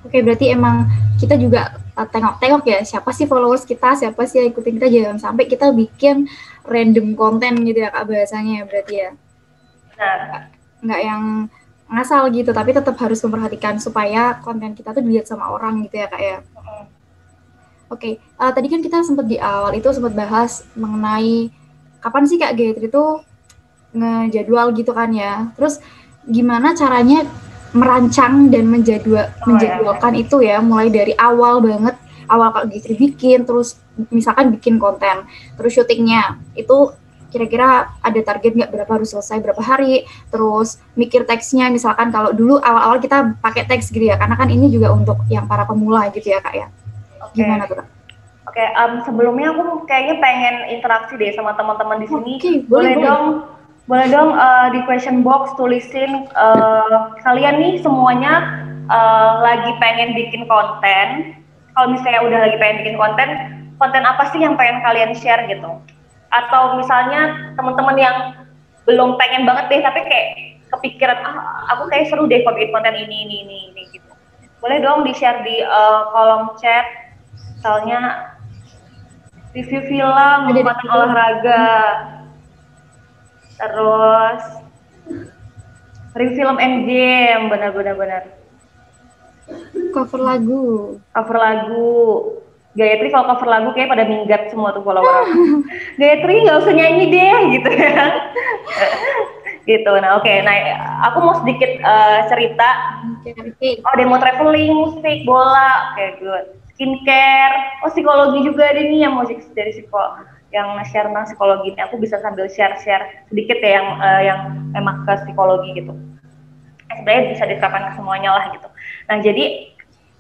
Oke berarti emang kita juga tengok-tengok ya siapa sih followers kita, siapa sih yang ikutin kita jangan sampai kita bikin random konten gitu ya kak bahasanya berarti ya. Benar. Nggak yang ngasal gitu, tapi tetap harus memperhatikan supaya konten kita tuh dilihat sama orang gitu ya kak ya. Oke, okay. uh, tadi kan kita sempat di awal itu sempat bahas mengenai kapan sih Kak Gayatri itu ngejadwal gitu kan ya. Terus gimana caranya merancang dan menjadwal oh, menjadwalkan ya. itu ya mulai dari awal banget awal Kak Gayatri bikin terus misalkan bikin konten terus syutingnya itu kira-kira ada target nggak berapa harus selesai berapa hari terus mikir teksnya misalkan kalau dulu awal-awal kita pakai teks gitu ya karena kan ini juga untuk yang para pemula gitu ya kak ya Okay. Gimana tuh? Oke, okay, um, sebelumnya aku kayaknya pengen interaksi deh sama teman-teman di sini. Okay, boleh, boleh dong, boleh dong uh, di question box tulisin uh, kalian nih semuanya uh, lagi pengen bikin konten. Kalau misalnya udah lagi pengen bikin konten, konten apa sih yang pengen kalian share gitu? Atau misalnya teman-teman yang belum pengen banget deh, tapi kayak kepikiran, ah aku kayak seru deh kalau bikin konten ini, ini, ini, ini gitu. Boleh dong di share di uh, kolom chat misalnya review film, konten olahraga, terus review film and game, benar-benar benar. Cover lagu. Cover lagu. Gayatri kalau cover lagu kayak pada minggat semua tuh follower. Gayatri nggak usah nyanyi deh gitu ya. gitu. Nah oke, okay. nah aku mau sedikit uh, cerita. Oh demo traveling, musik, bola, oke okay, good skincare, oh psikologi juga ada nih yang mau dari psikolog yang share tentang psikologi ini aku bisa sambil share-share sedikit ya yang uh, yang emang ke psikologi gitu. Eh, sebenarnya bisa diterapkan ke semuanya lah gitu. Nah jadi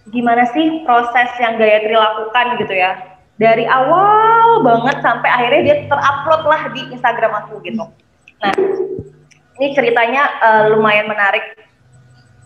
gimana sih proses yang Gayatri lakukan gitu ya dari awal banget sampai akhirnya dia terupload lah di Instagram aku gitu. Nah ini ceritanya uh, lumayan menarik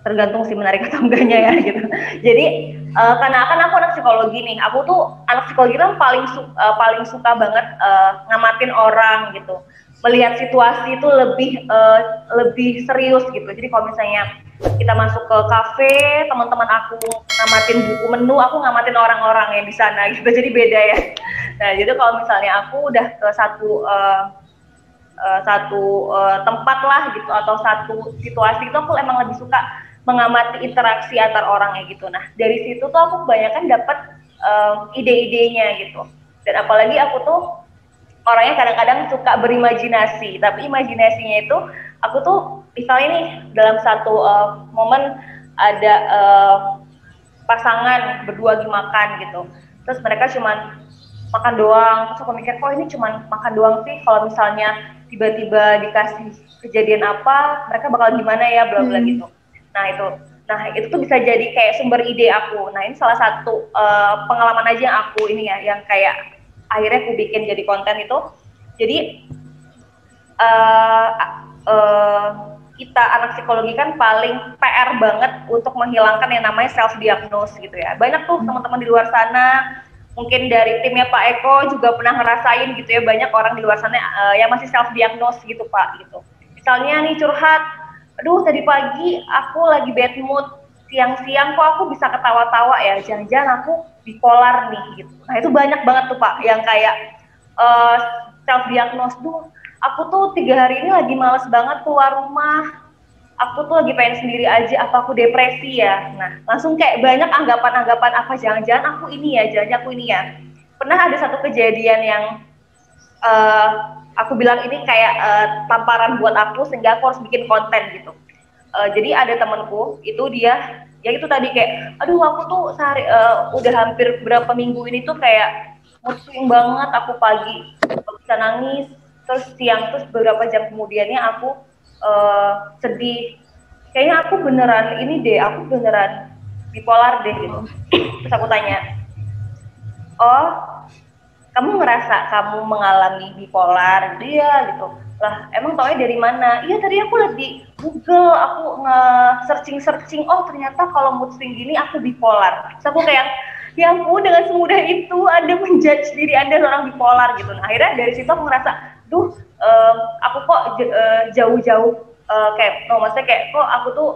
tergantung sih menarik atau enggaknya ya gitu. Jadi uh, karena kan aku anak psikologi nih, aku tuh anak psikologi kan paling su uh, paling suka banget uh, ngamatin orang gitu, melihat situasi itu lebih uh, lebih serius gitu. Jadi kalau misalnya kita masuk ke kafe, teman-teman aku ngamatin buku menu, aku ngamatin orang-orang yang di sana gitu. Jadi beda ya. Nah jadi kalau misalnya aku udah ke satu uh, satu uh, tempat lah gitu atau satu situasi itu aku emang lebih suka mengamati interaksi antar orangnya gitu. Nah dari situ tuh aku kebanyakan dapat um, ide-idenya gitu. Dan apalagi aku tuh orangnya kadang-kadang suka berimajinasi, tapi imajinasinya itu aku tuh misalnya nih dalam satu uh, momen ada uh, pasangan berdua lagi makan gitu, terus mereka cuman makan doang, terus aku mikir kok ini cuman makan doang sih, kalau misalnya tiba-tiba dikasih kejadian apa, mereka bakal gimana ya, bla bla hmm. gitu. Nah itu, nah itu tuh bisa jadi kayak sumber ide aku. Nah ini salah satu uh, pengalaman aja yang aku ini ya, yang kayak akhirnya aku bikin jadi konten itu. Jadi uh, uh, kita anak psikologi kan paling PR banget untuk menghilangkan yang namanya self diagnose gitu ya. Banyak tuh teman-teman di luar sana mungkin dari timnya Pak Eko juga pernah ngerasain gitu ya banyak orang di luar sana uh, yang masih self diagnose gitu Pak gitu. Misalnya nih curhat aduh tadi pagi aku lagi bad mood. Siang-siang kok aku bisa ketawa-tawa ya. Jangan-jangan aku bipolar nih gitu. Nah itu banyak banget tuh pak yang kayak uh, eh, self diagnose tuh aku tuh tiga hari ini lagi males banget keluar rumah. Aku tuh lagi pengen sendiri aja apa aku depresi ya? Nah langsung kayak banyak anggapan-anggapan apa jangan-jangan aku ini ya jangan-jangan aku ini ya. Pernah ada satu kejadian yang uh, aku bilang ini kayak uh, tamparan buat aku sehingga aku harus bikin konten gitu. Uh, jadi ada temanku itu dia ya itu tadi kayak aduh aku tuh sehari uh, udah hampir berapa minggu ini tuh kayak mood banget aku pagi bisa nangis terus siang terus beberapa jam kemudiannya aku uh, sedih kayaknya aku beneran ini deh aku beneran bipolar deh gitu terus aku tanya oh kamu ngerasa kamu mengalami bipolar dia gitu. Lah emang tau dari mana? Iya tadi aku di Google aku nge searching searching oh ternyata kalau mood swing gini aku bipolar. Terus aku kayak ya ampun dengan semudah itu ada menjudge diri anda seorang bipolar gitu. Nah, akhirnya dari situ aku ngerasa duh uh, aku kok uh, jauh-jauh uh, kayak no maksudnya kayak kok aku tuh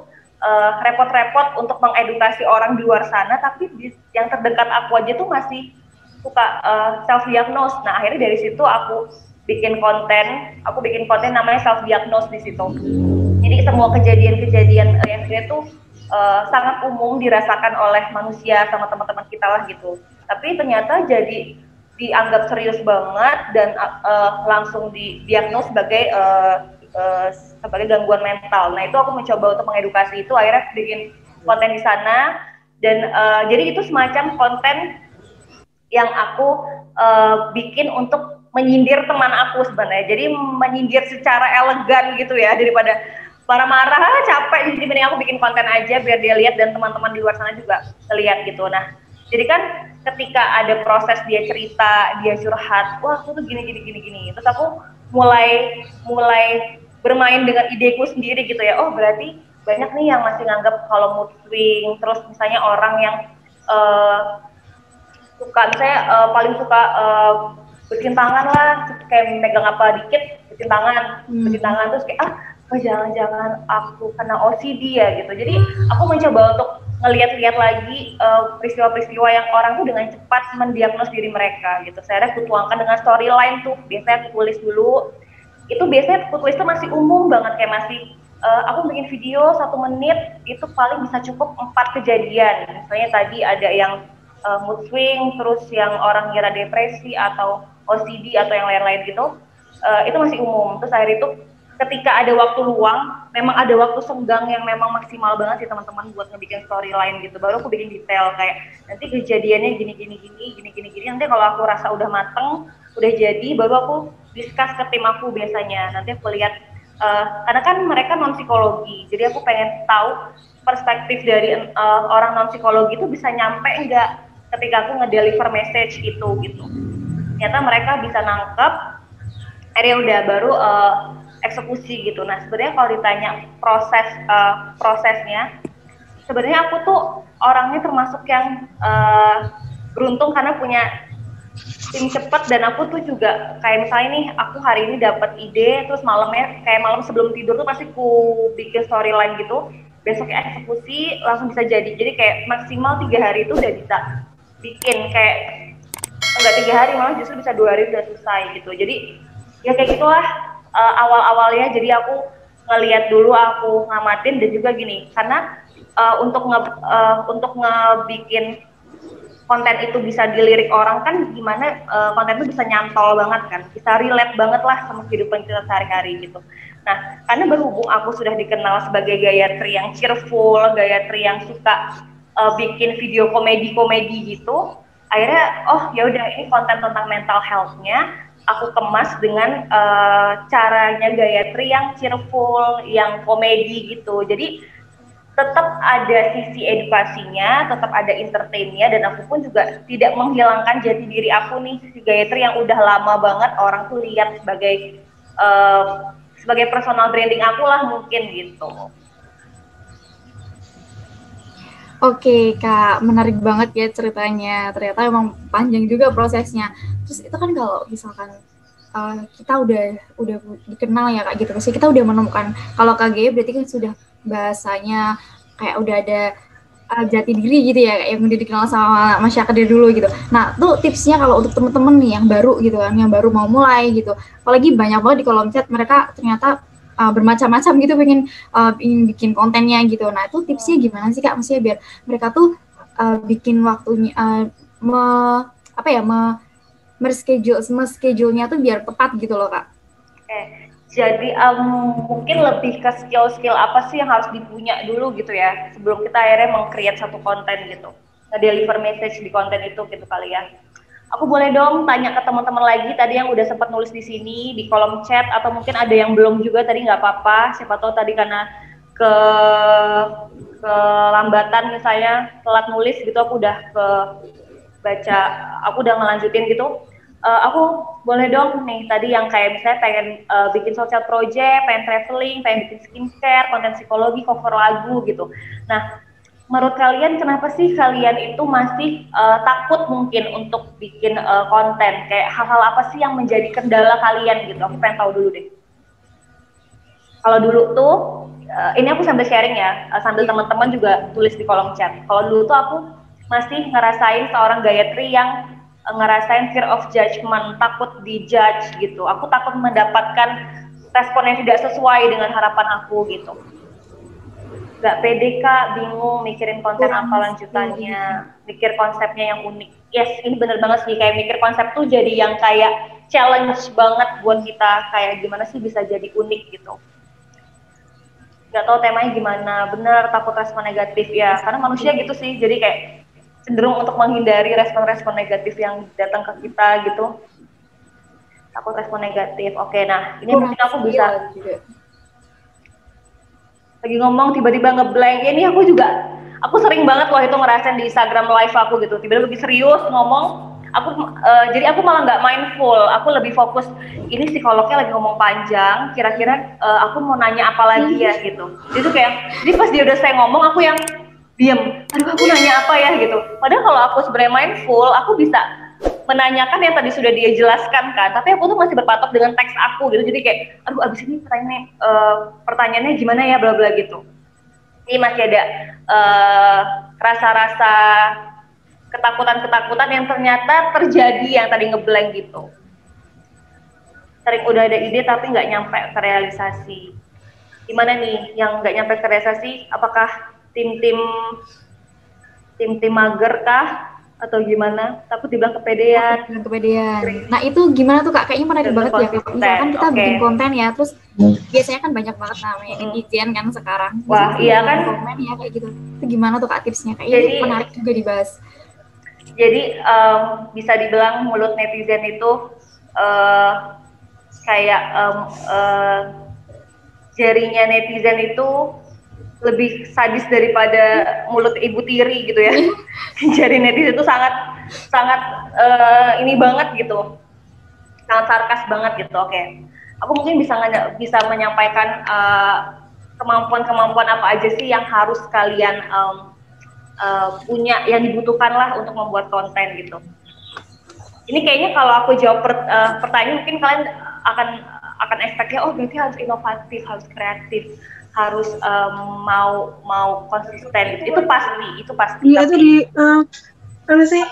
uh, repot-repot untuk mengedukasi orang di luar sana, tapi di, yang terdekat aku aja tuh masih suka uh, self diagnose. Nah akhirnya dari situ aku bikin konten, aku bikin konten namanya self diagnose di situ. Jadi semua kejadian-kejadian yang sebenarnya tuh uh, sangat umum dirasakan oleh manusia sama teman-teman kita lah gitu. Tapi ternyata jadi dianggap serius banget dan uh, langsung didiagnos sebagai uh, uh, sebagai gangguan mental. Nah itu aku mencoba untuk mengedukasi itu akhirnya bikin konten di sana dan uh, jadi itu semacam konten yang aku uh, bikin untuk menyindir teman aku sebenarnya. Jadi menyindir secara elegan gitu ya daripada marah-marah ah, capek jadi mending aku bikin konten aja biar dia lihat dan teman-teman di luar sana juga lihat gitu. Nah jadi kan ketika ada proses dia cerita dia curhat wah aku tuh gini gini gini gini terus aku mulai mulai bermain dengan ideku sendiri gitu ya oh berarti banyak nih yang masih nganggap kalau mood swing terus misalnya orang yang uh, suka saya uh, paling suka uh, bikin tangan lah kayak megang apa dikit bikin tangan hmm. bikin tangan terus kayak ah oh jangan-jangan aku kena OCD ya gitu jadi aku mencoba untuk ngeliat-liat lagi eh, peristiwa-peristiwa yang orang tuh dengan cepat mendiagnos diri mereka gitu. Saya aku tuangkan dengan storyline tuh. Biasanya aku tulis dulu. Itu biasanya aku tulis tuh masih umum banget kayak masih uh, aku bikin video satu menit itu paling bisa cukup empat kejadian. Misalnya tadi ada yang uh, mood swing, terus yang orang kira depresi atau OCD atau yang lain-lain gitu. Uh, itu masih umum. Terus akhir itu ketika ada waktu luang, memang ada waktu senggang yang memang maksimal banget sih teman-teman buat ngebikin storyline gitu. Baru aku bikin detail kayak nanti kejadiannya gini gini gini gini gini gini. Nanti kalau aku rasa udah mateng, udah jadi, baru aku discuss ke tim aku biasanya. Nanti aku lihat uh, karena kan mereka non psikologi, jadi aku pengen tahu perspektif dari uh, orang non psikologi itu bisa nyampe enggak ketika aku ngedeliver message itu gitu. Ternyata mereka bisa nangkep. Akhirnya udah baru uh, eksekusi gitu. Nah sebenarnya kalau ditanya proses uh, prosesnya, sebenarnya aku tuh orangnya termasuk yang uh, beruntung karena punya tim cepet dan aku tuh juga kayak misalnya nih aku hari ini dapat ide terus malamnya kayak malam sebelum tidur tuh pasti ku bikin storyline gitu besok eksekusi langsung bisa jadi jadi kayak maksimal tiga hari itu udah bisa bikin kayak enggak tiga hari malah justru bisa dua hari udah selesai gitu. Jadi ya kayak gitulah uh, awal-awalnya. Jadi aku ngeliat dulu aku ngamatin dan juga gini karena uh, untuk nge uh, untuk ngebikin konten itu bisa dilirik orang kan gimana uh, konten itu bisa nyantol banget kan. Bisa relate banget lah sama kehidupan kita sehari-hari gitu. Nah karena berhubung aku sudah dikenal sebagai gayatri yang cheerful gayatri yang suka uh, bikin video komedi-komedi gitu akhirnya oh ya udah ini konten tentang mental health-nya aku kemas dengan uh, caranya Gayatri yang cheerful, yang komedi gitu. Jadi tetap ada sisi edukasinya, tetap ada entertainnya, dan aku pun juga tidak menghilangkan jati diri aku nih, si Gayatri yang udah lama banget orang tuh lihat sebagai uh, sebagai personal branding aku lah mungkin gitu. Oke kak, menarik banget ya ceritanya. Ternyata emang panjang juga prosesnya. Terus itu kan kalau misalkan uh, kita udah udah dikenal ya kak gitu, pasti kita udah menemukan kalau KG berarti kan sudah bahasanya kayak udah ada uh, jati diri gitu ya yang udah dikenal sama masyarakat dari dulu gitu. Nah tuh tipsnya kalau untuk temen-temen nih yang baru gitu kan, yang baru mau mulai gitu. Apalagi banyak banget di kolom chat mereka ternyata uh, bermacam-macam gitu pengen uh, ingin bikin kontennya gitu. Nah itu tipsnya gimana sih kak? Maksudnya biar mereka tuh uh, bikin waktunya uh, me, apa ya me merschedule schedule-nya tuh biar tepat gitu loh kak. Oke, jadi um, mungkin lebih ke skill-skill apa sih yang harus dipunya dulu gitu ya sebelum kita akhirnya mengcreate satu konten gitu, nge-deliver message di konten itu gitu kali ya. Aku boleh dong tanya ke teman-teman lagi tadi yang udah sempat nulis di sini di kolom chat atau mungkin ada yang belum juga tadi nggak apa-apa. Siapa tahu tadi karena ke kelambatan misalnya telat nulis gitu aku udah ke baca aku udah ngelanjutin gitu uh, aku boleh dong nih tadi yang kayak misalnya pengen uh, bikin social project, pengen traveling, pengen bikin skincare, konten psikologi, cover lagu gitu. Nah, menurut kalian kenapa sih kalian itu masih uh, takut mungkin untuk bikin uh, konten kayak hal-hal apa sih yang menjadi kendala kalian gitu aku pengen tahu dulu deh kalau dulu tuh uh, ini aku sambil sharing ya, uh, sambil teman-teman juga tulis di kolom chat. Kalau dulu tuh aku masih ngerasain seorang Gayatri yang ngerasain fear of judgment, takut dijudge gitu. Aku takut mendapatkan respon yang tidak sesuai dengan harapan aku gitu. Gak pede kak, bingung mikirin konten apa lanjutannya, mikir konsepnya yang unik. Yes, ini bener banget sih, kayak mikir konsep tuh jadi yang kayak challenge banget buat kita, kayak gimana sih bisa jadi unik gitu. Nggak tahu temanya gimana. Bener takut respon negatif ya. Karena manusia gitu sih. Jadi kayak cenderung untuk menghindari respon-respon negatif yang datang ke kita gitu. Takut respon negatif. Oke nah ini mungkin aku bisa lagi ngomong tiba-tiba ngeblank ini aku juga aku sering banget loh itu ngerasain di Instagram live aku gitu. Tiba-tiba lebih serius ngomong. Aku uh, jadi aku malah nggak mindful. Aku lebih fokus ini psikolognya lagi ngomong panjang kira-kira uh, aku mau nanya apa lagi ya gitu. Tuh kayak jadi pas dia udah saya ngomong aku yang diam aduh aku nanya apa ya gitu. Padahal kalau aku sebenarnya mindful aku bisa menanyakan yang tadi sudah dia jelaskan kan tapi aku tuh masih berpatok dengan teks aku gitu jadi kayak aduh abis ini pertanyaannya uh, pertanyaannya gimana ya bla bla gitu ini masih ada rasa-rasa uh, ketakutan-ketakutan yang ternyata terjadi yang tadi ngeblank gitu. Sering udah ada ide tapi nggak nyampe ke realisasi. Gimana nih yang nggak nyampe ke realisasi? Apakah tim-tim tim-tim mager kah? Atau gimana takut dibilang kepedean. Oh, kepedean. Nah itu gimana tuh kak? Kayaknya menarik banget ya kak. Kan kita okay. bikin konten ya terus biasanya kan banyak banget namanya hmm. netizen kan sekarang. Wah iya kan? komen ya kayak gitu. Itu gimana tuh kak tipsnya? Kayaknya Jadi, menarik juga dibahas. Jadi um, bisa dibilang mulut netizen itu uh, kayak um, uh, jarinya netizen itu lebih sadis daripada mulut ibu tiri gitu ya. Jari netizen itu sangat sangat uh, ini banget gitu, sangat sarkas banget gitu. Oke, okay. aku mungkin bisa bisa menyampaikan kemampuan-kemampuan uh, apa aja sih yang harus kalian um, uh, punya yang dibutuhkan lah untuk membuat konten gitu. Ini kayaknya kalau aku jawab per, uh, pertanyaan mungkin kalian akan akan expectnya oh berarti harus inovatif, harus kreatif, harus um, mau mau konsisten. Itu pasti, itu pasti. Iya itu di uh, apa sih?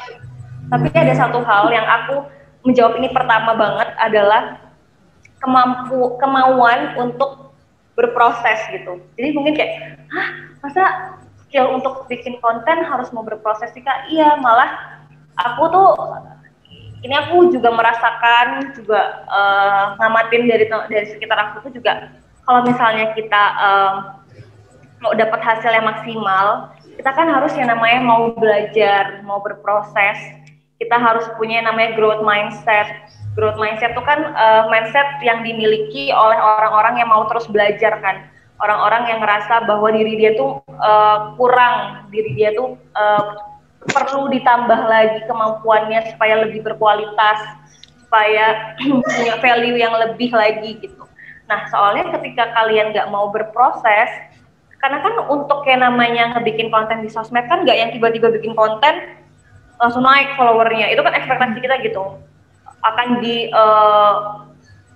Tapi ada satu hal yang aku menjawab ini pertama banget adalah kemampu kemauan untuk berproses gitu. Jadi mungkin kayak, hah masa skill untuk bikin konten harus mau berproses sih kak iya malah aku tuh ini aku juga merasakan juga uh, ngamatin dari dari sekitar aku tuh juga kalau misalnya kita um, mau dapat hasil yang maksimal kita kan harus yang namanya mau belajar mau berproses. Kita harus punya yang namanya growth mindset. Growth mindset itu kan uh, mindset yang dimiliki oleh orang-orang yang mau terus belajar kan. Orang-orang yang ngerasa bahwa diri dia tuh uh, kurang, diri dia tuh uh, perlu ditambah lagi kemampuannya supaya lebih berkualitas, supaya punya value yang lebih lagi gitu. Nah, soalnya ketika kalian nggak mau berproses, karena kan untuk kayak namanya ngebikin konten di sosmed kan nggak yang tiba-tiba bikin konten langsung naik followernya, itu kan ekspektasi kita gitu. Akan di uh,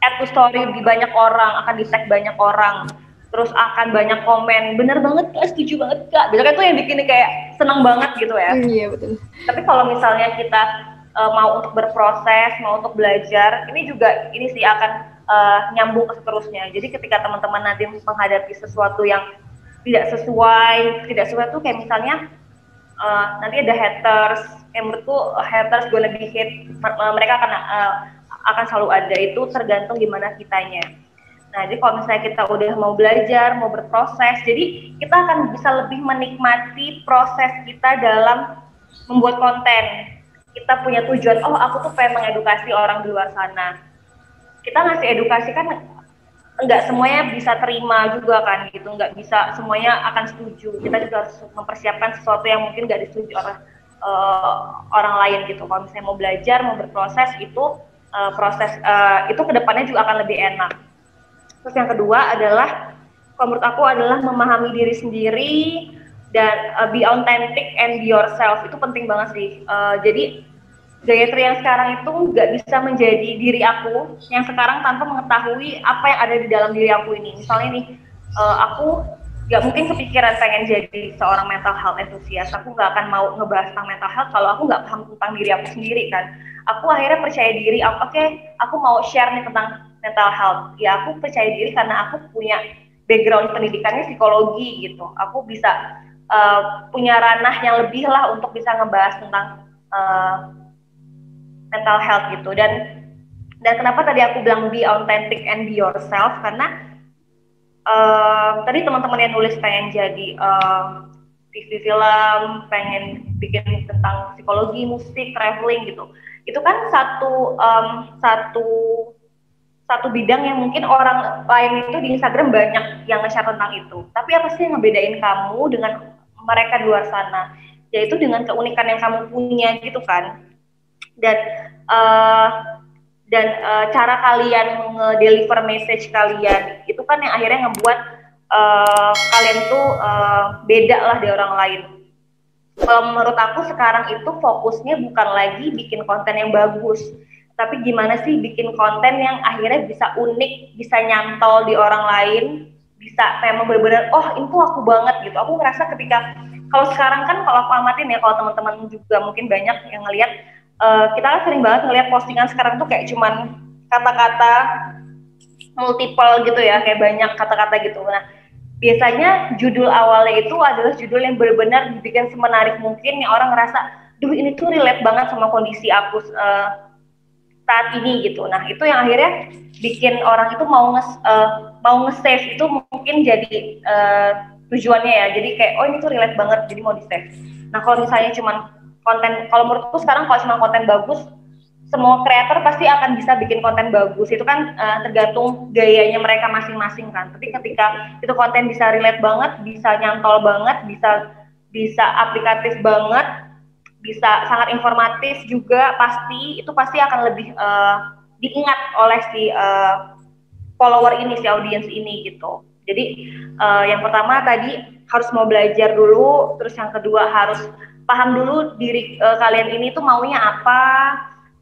add to story di banyak orang, akan di tag banyak orang terus akan banyak komen bener banget kak setuju banget kak. Biasanya tuh yang bikin kayak seneng banget gitu ya. Hmm, iya betul. Tapi kalau misalnya kita uh, mau untuk berproses mau untuk belajar ini juga ini sih akan uh, nyambung seterusnya jadi ketika teman-teman nanti menghadapi sesuatu yang tidak sesuai tidak sesuai tuh kayak misalnya uh, nanti ada haters yang menurutku haters gue lebih hit mereka akan uh, akan selalu ada itu tergantung gimana kitanya Nah, jadi kalau misalnya kita udah mau belajar, mau berproses, jadi kita akan bisa lebih menikmati proses kita dalam membuat konten. Kita punya tujuan, oh aku tuh pengen mengedukasi orang di luar sana. Kita ngasih edukasi kan enggak semuanya bisa terima juga kan gitu, enggak bisa semuanya akan setuju. Kita juga harus mempersiapkan sesuatu yang mungkin enggak disetujui oleh uh, orang lain gitu. Kalau misalnya mau belajar, mau berproses itu uh, proses uh, itu ke depannya juga akan lebih enak Terus yang kedua adalah kalau menurut aku adalah memahami diri sendiri dan uh, be authentic and be yourself itu penting banget sih. Uh, jadi Gayatri yang sekarang itu nggak bisa menjadi diri aku yang sekarang tanpa mengetahui apa yang ada di dalam diri aku ini. Misalnya nih, uh, aku nggak mungkin kepikiran pengen jadi seorang mental health enthusiast. Aku nggak akan mau ngebahas tentang mental health kalau aku nggak paham tentang diri aku sendiri kan. Aku akhirnya percaya diri, oke, okay, aku mau share nih tentang mental health. Ya aku percaya diri karena aku punya background pendidikannya psikologi gitu. Aku bisa uh, punya ranah yang lebih lah untuk bisa ngebahas tentang uh, mental health gitu. Dan dan kenapa tadi aku bilang be authentic and be yourself karena uh, tadi teman-teman yang nulis pengen jadi uh, TV film, pengen bikin tentang psikologi, musik, traveling gitu. Itu kan satu um, satu satu bidang yang mungkin orang lain itu di Instagram banyak yang nge-share tentang itu. Tapi apa sih yang ngebedain kamu dengan mereka di luar sana? Yaitu dengan keunikan yang kamu punya gitu kan. Dan uh, dan uh, cara kalian nge-deliver message kalian itu kan yang akhirnya ngebuat uh, kalian tuh uh, beda lah dari orang lain. Kalau menurut aku sekarang itu fokusnya bukan lagi bikin konten yang bagus, tapi gimana sih bikin konten yang akhirnya bisa unik, bisa nyantol di orang lain, bisa memang benar-benar oh itu aku banget gitu. Aku ngerasa ketika kalau sekarang kan kalau aku amatin ya kalau teman-teman juga mungkin banyak yang ngelihat uh, kita kan sering banget ngeliat postingan sekarang tuh kayak cuman kata-kata multiple gitu ya, kayak banyak kata-kata gitu. Nah, biasanya judul awalnya itu adalah judul yang benar-benar dibikin semenarik mungkin yang orang ngerasa, duh ini tuh relate banget sama kondisi aku uh, saat ini gitu. Nah, itu yang akhirnya bikin orang itu mau nge uh, mau nge-save itu mungkin jadi uh, tujuannya ya. Jadi kayak oh ini tuh relate banget jadi mau di-save. Nah, kalau misalnya cuman konten kalau menurutku sekarang kalau cuma konten bagus semua kreator pasti akan bisa bikin konten bagus. Itu kan uh, tergantung gayanya mereka masing-masing kan. Tapi ketika itu konten bisa relate banget bisa nyantol banget bisa bisa aplikatif banget bisa sangat informatif juga pasti itu pasti akan lebih uh, diingat oleh si uh, follower ini si audiens ini gitu. Jadi uh, yang pertama tadi harus mau belajar dulu terus yang kedua harus paham dulu diri uh, kalian ini tuh maunya apa,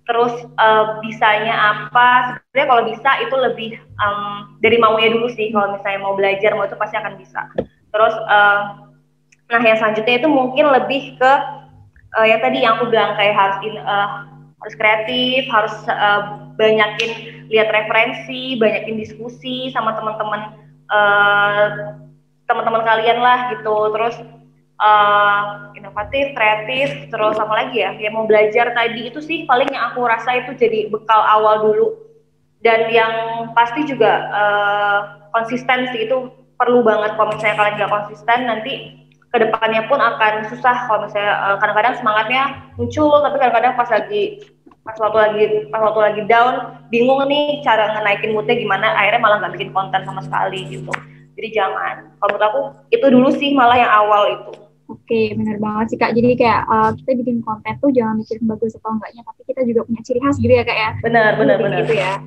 terus uh, bisanya apa. Sebenarnya kalau bisa itu lebih um, dari maunya dulu sih. Kalau misalnya mau belajar mau itu pasti akan bisa. Terus uh, nah yang selanjutnya itu mungkin lebih ke uh, yang tadi yang aku bilang kayak harus in, uh, harus kreatif, harus uh, banyakin lihat referensi, banyakin diskusi sama teman-teman uh, teman-teman kalian lah gitu. Terus uh, inovatif, kreatif, terus apa lagi ya? Ya mau belajar tadi itu sih paling yang aku rasa itu jadi bekal awal dulu. Dan yang pasti juga uh, konsistensi itu perlu banget kalau misalnya kalian nggak konsisten nanti ke depannya pun akan susah. Kalau misalnya uh, kadang-kadang semangatnya muncul tapi kadang-kadang pas lagi pas waktu lagi pas waktu lagi down bingung nih cara ngenaikin moodnya gimana akhirnya malah nggak bikin konten sama sekali gitu. Jadi jangan. Kalau menurut aku itu dulu sih malah yang awal itu Oke, benar banget sih Kak. Jadi kayak uh, kita bikin konten tuh jangan mikirin bagus atau enggaknya, tapi kita juga punya ciri khas gitu ya Kak ya. Benar, benar, benar. Gitu ya.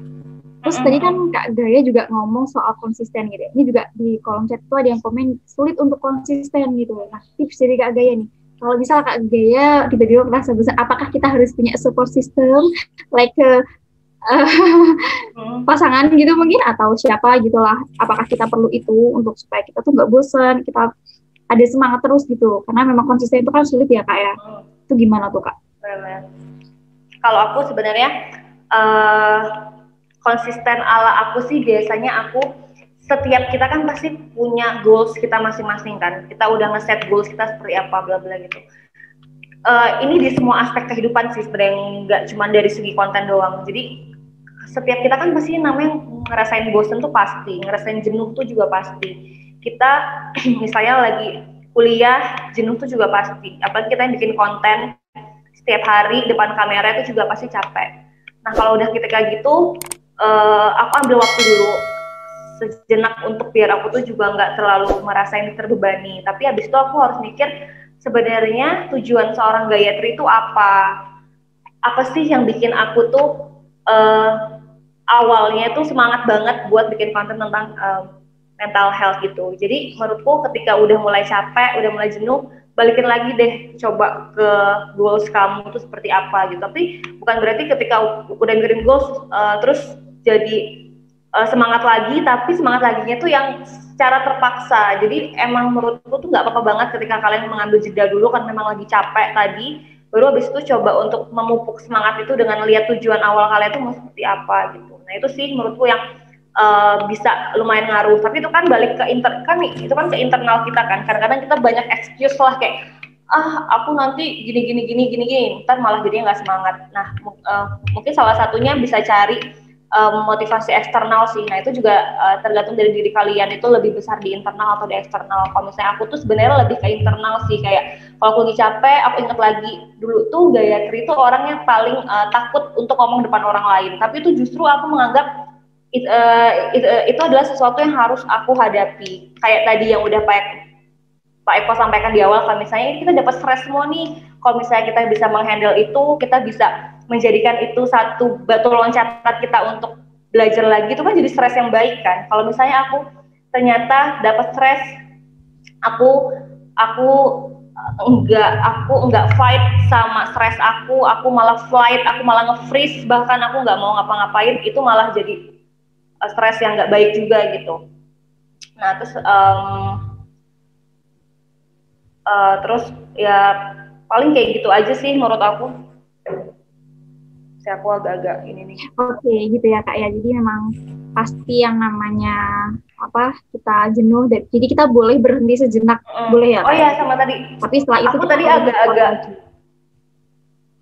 Terus tadi kan Kak Gaya juga ngomong soal konsisten gitu. Ya. Ini juga di kolom chat tuh ada yang komen sulit untuk konsisten gitu. Nah, tips dari Kak Gaya nih. Kalau misal Kak Gaya tiba-tiba merasa besar, apakah kita harus punya support system like uh, pasangan gitu mungkin atau siapa gitulah apakah kita perlu itu untuk supaya kita tuh nggak bosan kita ada semangat terus gitu. Karena memang konsisten itu kan sulit ya kak ya. Hmm. itu gimana tuh kak? Kalau aku sebenarnya uh, konsisten ala aku sih biasanya aku setiap kita kan pasti punya goals kita masing-masing kan. Kita udah ngeset goals kita seperti apa bla bla gitu. Uh, ini di semua aspek kehidupan sih sebenarnya nggak cuma dari segi konten doang. Jadi setiap kita kan pasti namanya ngerasain bosen tuh pasti ngerasain jenuh tuh juga pasti kita misalnya lagi kuliah jenuh tuh juga pasti. Apalagi kita yang bikin konten setiap hari depan kamera itu juga pasti capek. Nah kalau udah kita kayak gitu uh, aku ambil waktu dulu. Sejenak untuk biar aku tuh juga nggak terlalu merasain terbebani. Tapi habis itu aku harus mikir sebenarnya tujuan seorang Gayatri itu apa? Apa sih yang bikin aku tuh uh, awalnya tuh semangat banget buat bikin konten tentang uh, mental health gitu. Jadi menurutku ketika udah mulai capek, udah mulai jenuh, balikin lagi deh coba ke goals kamu itu seperti apa gitu. Tapi bukan berarti ketika udah mikirin goals uh, terus jadi uh, semangat lagi, tapi semangat laginya tuh yang secara terpaksa. Jadi emang menurutku tuh nggak apa-apa banget ketika kalian mengambil jeda dulu kan memang lagi capek tadi. Baru habis itu coba untuk memupuk semangat itu dengan lihat tujuan awal kalian itu mau seperti apa gitu. Nah itu sih menurutku yang uh, bisa lumayan ngaruh. Tapi itu kan balik ke inter kan itu kan ke internal kita kan. Kadang-kadang kita banyak excuse lah kayak ah aku nanti gini gini gini gini gini. Ntar malah jadinya nggak semangat. Nah uh, mungkin salah satunya bisa cari um, motivasi eksternal sih. Nah itu juga uh, tergantung dari diri kalian itu lebih besar di internal atau di eksternal. Kalau misalnya aku tuh sebenarnya lebih ke internal sih kayak kalau aku lagi capek, aku ingat lagi dulu tuh Gayatri itu orang yang paling uh, takut untuk ngomong depan orang lain. Tapi itu justru aku menganggap it, uh, it, uh, itu adalah sesuatu yang harus aku hadapi. Kayak tadi yang udah Pak Pak Eko sampaikan di awal, kalau misalnya kita dapat stres semua nih, kalau misalnya kita bisa menghandle itu, kita bisa menjadikan itu satu batu loncatan kita untuk belajar lagi. Itu kan jadi stres yang baik kan? Kalau misalnya aku ternyata dapat stres aku aku enggak aku enggak fight sama stres aku aku malah fight aku malah nge-freeze bahkan aku enggak mau ngapa-ngapain itu malah jadi uh, stres yang enggak baik juga gitu nah terus um, uh, terus ya paling kayak gitu aja sih menurut aku saya aku agak-agak ini nih. Oke, okay, gitu ya kak ya. Jadi memang pasti yang namanya apa kita jenuh dan jadi kita boleh berhenti sejenak mm. boleh ya oh iya sama tadi tapi setelah itu aku tadi agak-agak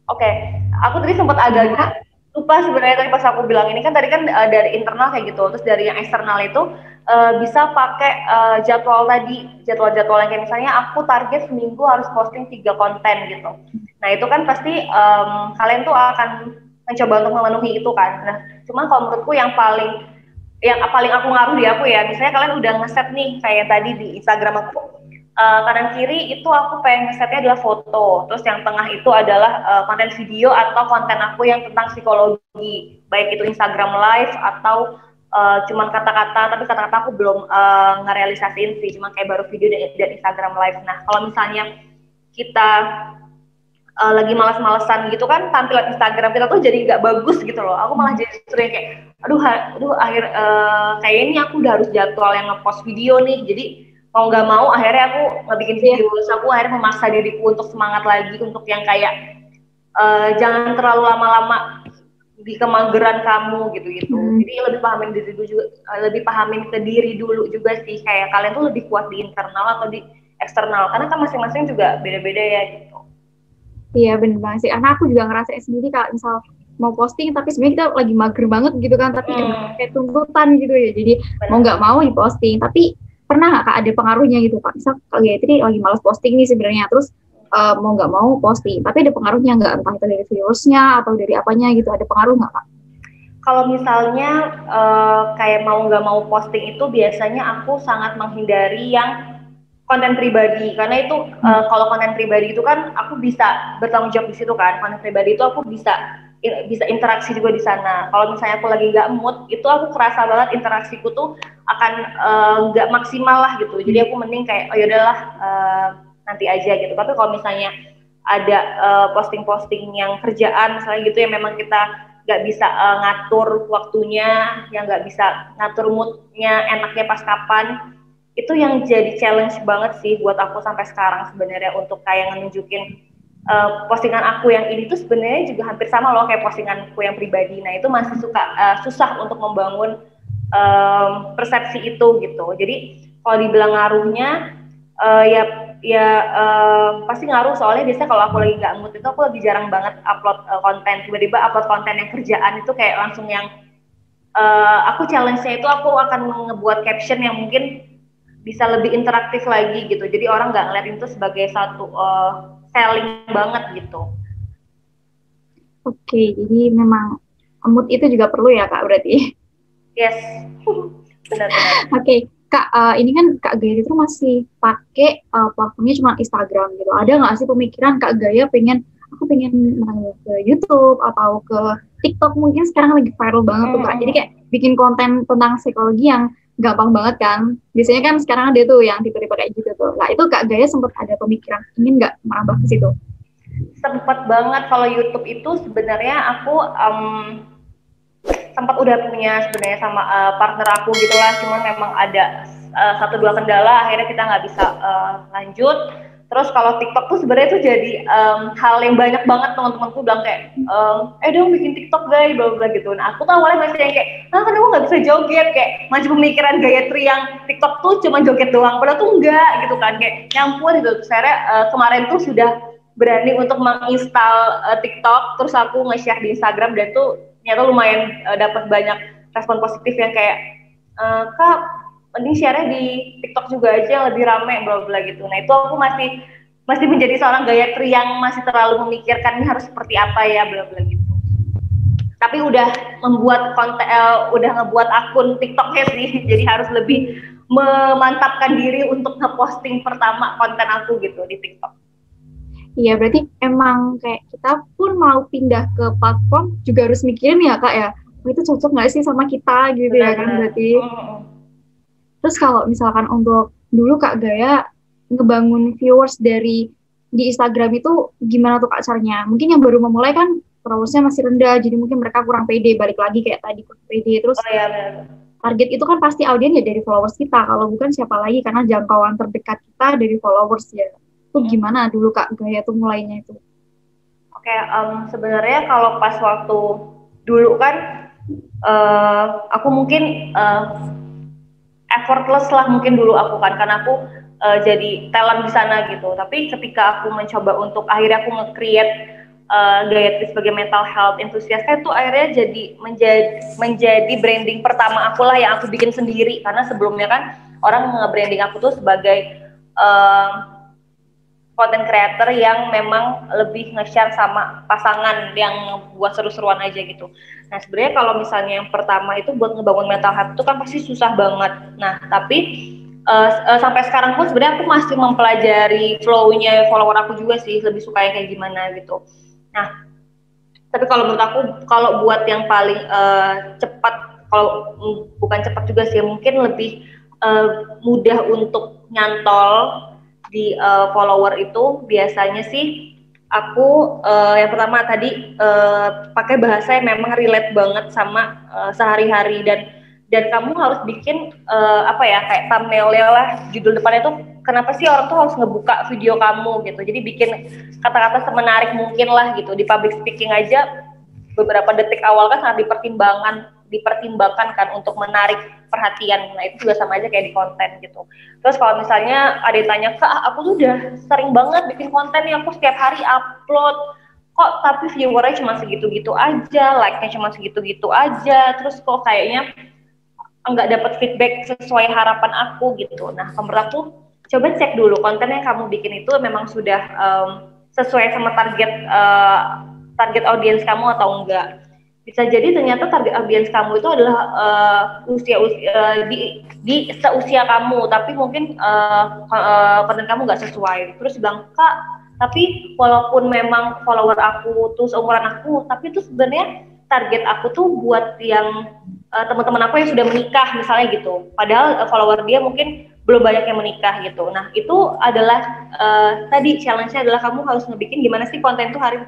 oke okay. aku tadi sempat agak-agak lupa sebenarnya tadi pas aku bilang ini kan tadi kan uh, dari internal kayak gitu. Terus dari yang eksternal itu uh, bisa pakai uh, jadwal tadi jadwal-jadwal yang kayak misalnya aku target seminggu harus posting tiga konten gitu. Nah itu kan pasti um, kalian tuh akan mencoba untuk memenuhi itu kan. Nah, cuma kalau menurutku yang paling yang paling aku ngaruh di aku ya, misalnya kalian udah ngeset nih kayak tadi di Instagram aku uh, kanan kiri itu aku pengen ngesetnya adalah foto, terus yang tengah itu adalah uh, konten video atau konten aku yang tentang psikologi, baik itu Instagram live atau uh, cuman kata-kata, tapi kata-kata aku belum uh, ngerealisasiin sih, cuma kayak baru video dan, dan Instagram live. Nah, kalau misalnya kita uh, lagi malas-malesan gitu kan tampilan Instagram kita tuh jadi nggak bagus gitu loh. Aku malah jadi sering kayak, aduh, aduh akhir uh, kayaknya aku udah harus jadwal yang ngepost video nih. Jadi mau nggak mau akhirnya aku nggak bikin iya. video. Terus aku akhirnya memaksa diriku untuk semangat lagi untuk yang kayak uh, jangan terlalu lama-lama di kemageran kamu gitu gitu. Hmm. Jadi lebih pahamin diri dulu juga, lebih pahamin ke diri dulu juga sih. Kayak kalian tuh lebih kuat di internal atau di eksternal karena kan masing-masing juga beda-beda ya gitu. Iya bener banget sih. Karena aku juga ngerasa sendiri kalau misal mau posting tapi sebenarnya kita lagi mager banget gitu kan tapi hmm. kayak tuntutan gitu ya jadi Benar. mau nggak mau diposting tapi pernah nggak kak ada pengaruhnya gitu kak misal Gayatri lagi malas posting nih sebenarnya terus uh, mau nggak mau posting tapi ada pengaruhnya nggak entah itu dari viewersnya atau dari apanya gitu ada pengaruh nggak kak? Kalau misalnya uh, kayak mau nggak mau posting itu biasanya aku sangat menghindari yang konten pribadi karena itu hmm. uh, kalau konten pribadi itu kan aku bisa bertanggung jawab di situ kan konten pribadi itu aku bisa bisa interaksi juga di sana. Kalau misalnya aku lagi nggak mood itu aku kerasa banget interaksiku tuh akan eh, nggak uh, maksimal lah gitu. Jadi aku mending kayak oh yaudahlah uh, nanti aja gitu. Tapi kalau misalnya ada posting-posting uh, yang kerjaan misalnya gitu yang memang kita nggak bisa uh, ngatur waktunya yang nggak bisa ngatur moodnya enaknya pas kapan itu yang jadi challenge banget sih buat aku sampai sekarang sebenarnya untuk kayak nunjukin uh, postingan aku yang ini tuh sebenarnya juga hampir sama loh kayak postinganku yang pribadi. Nah itu masih suka uh, susah untuk membangun um, persepsi itu gitu. Jadi kalau dibilang ngaruhnya uh, ya ya uh, pasti ngaruh soalnya biasanya kalau aku lagi nggak mood itu aku lebih jarang banget upload uh, konten tiba-tiba upload konten yang kerjaan itu kayak langsung yang uh, aku challenge-nya itu aku akan ngebuat caption yang mungkin bisa lebih interaktif lagi gitu. Jadi orang nggak ngeliat itu sebagai satu uh, selling banget gitu. Oke, jadi memang mood itu juga perlu ya kak berarti? Yes, benar-benar. Oke, kak uh, ini kan kak Gaya itu masih pakai uh, platformnya cuma Instagram gitu. Ada nggak sih pemikiran kak Gaya pengen aku pengen ke YouTube atau ke TikTok mungkin sekarang lagi viral banget hmm. tuh kak. Jadi kayak bikin konten tentang psikologi yang gampang banget kan. Biasanya kan sekarang ada tuh yang tipe-tipe kayak gitu tuh. Nah itu Kak Gaya sempat ada pemikiran ingin nggak merambah ke situ? Sempat banget kalau YouTube itu sebenarnya aku um, sempat udah punya sebenarnya sama uh, partner aku gitulah. Cuman memang ada uh, satu dua kendala akhirnya kita nggak bisa uh, lanjut Terus kalau TikTok tuh sebenarnya tuh jadi um, hal yang banyak banget teman-temanku bilang kayak, um, eh dong bikin TikTok guys, bla bla gitu. Nah aku tuh awalnya masih yang kayak, ah kenapa nggak bisa joget kayak masih pemikiran gaya tri yang TikTok tuh cuma joget doang, padahal tuh enggak gitu kan kayak nyampur gitu. Saya uh, kemarin tuh sudah berani untuk menginstal uh, TikTok, terus aku nge-share di Instagram dan tuh ternyata lumayan uh, dapat banyak respon positif yang kayak, uh, kak mending share di TikTok juga aja lebih rame bla bla gitu. Nah itu aku masih masih menjadi seorang gayatri yang masih terlalu memikirkan ini harus seperti apa ya bla bla gitu. Tapi udah membuat konten, uh, udah ngebuat akun TikToknya sih, jadi harus lebih memantapkan diri untuk ngeposting pertama konten aku gitu di TikTok. Iya, berarti emang kayak kita pun mau pindah ke platform juga harus mikirin ya kak ya, itu cocok nggak sih sama kita gitu Benar. ya kan berarti. Hmm Terus kalau misalkan untuk dulu Kak Gaya ngebangun viewers dari di Instagram itu gimana tuh Kak caranya? Mungkin yang baru memulai kan followersnya masih rendah, jadi mungkin mereka kurang pede, balik lagi kayak tadi kurang pede. Terus oh, iya, target itu kan pasti audiens ya dari followers kita, kalau bukan siapa lagi karena jangkauan terdekat kita dari followers ya. Itu hmm. gimana dulu Kak Gaya tuh mulainya itu? Oke, okay, um, sebenarnya kalau pas waktu dulu kan uh, aku mungkin uh, effortless lah mungkin dulu aku kan karena aku uh, jadi talent di sana gitu. Tapi ketika aku mencoba untuk akhirnya aku nge-create uh, Gayatri sebagai mental health enthusiast itu akhirnya jadi menjadi menjadi branding pertama aku lah yang aku bikin sendiri. Karena sebelumnya kan orang nge-branding aku tuh sebagai uh, content creator yang memang lebih nge-share sama pasangan yang buat seru-seruan aja gitu. Nah sebenarnya kalau misalnya yang pertama itu buat ngebangun mental health itu kan pasti susah banget. Nah tapi uh, uh, sampai sekarang pun sebenarnya aku masih mempelajari flow-nya follower aku juga sih lebih suka yang kayak gimana gitu. Nah tapi kalau menurut aku kalau buat yang paling uh, cepat kalau bukan cepat juga sih mungkin lebih uh, mudah untuk nyantol di uh, follower itu biasanya sih aku uh, yang pertama tadi uh, pakai bahasa yang memang relate banget sama uh, sehari-hari. Dan dan kamu harus bikin uh, apa ya kayak thumbnailnya lah judul depannya tuh kenapa sih orang tuh harus ngebuka video kamu gitu. Jadi bikin kata-kata semenarik mungkin lah gitu. Di public speaking aja beberapa detik awal kan sangat dipertimbangkan dipertimbangkan kan untuk menarik perhatian. Nah itu juga sama aja kayak di konten gitu. Terus kalau misalnya ada yang tanya, kak aku tuh udah sering banget bikin konten nih, aku setiap hari upload. Kok tapi viewernya cuma segitu-gitu aja, like-nya cuma segitu-gitu aja. Terus kok kayaknya nggak dapat feedback sesuai harapan aku gitu. Nah menurut aku coba cek dulu konten yang kamu bikin itu memang sudah um, sesuai sama target uh, target audiens kamu atau enggak bisa jadi ternyata target audiens kamu itu adalah uh, usia usia uh, di di seusia kamu tapi mungkin uh, konten kamu nggak sesuai. Terus bilang kak tapi walaupun memang follower aku tuh seumuran aku tapi itu sebenarnya target aku tuh buat yang uh, teman-teman aku yang sudah menikah misalnya gitu. Padahal uh, follower dia mungkin belum banyak yang menikah gitu. Nah itu adalah uh, tadi challenge-nya adalah kamu harus ngebikin gimana sih konten tuh hari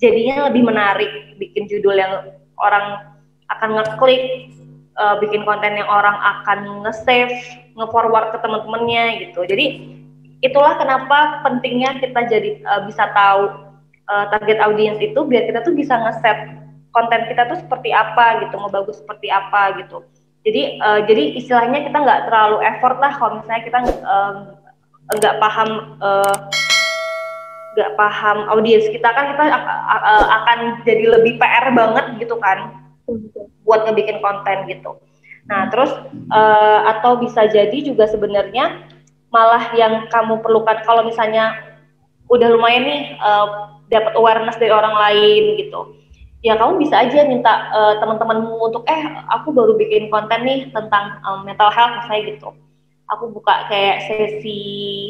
jadinya lebih menarik bikin judul yang orang akan ngeklik uh, bikin konten yang orang akan nge-save, nge-forward ke teman-temannya gitu. Jadi itulah kenapa pentingnya kita jadi uh, bisa tahu uh, target audiens itu biar kita tuh bisa nge-set konten kita tuh seperti apa gitu, mau bagus seperti apa gitu. Jadi uh, jadi istilahnya kita nggak terlalu effort lah kalau misalnya kita nggak paham uh, gak paham audiens kita kan kita akan jadi lebih PR banget gitu kan buat ngebikin konten gitu. Nah terus uh, atau bisa jadi juga sebenarnya malah yang kamu perlukan kalau misalnya udah lumayan nih uh, dapat awareness dari orang lain gitu ya kamu bisa aja minta uh, teman-temanmu untuk eh aku baru bikin konten nih tentang um, mental health misalnya gitu aku buka kayak sesi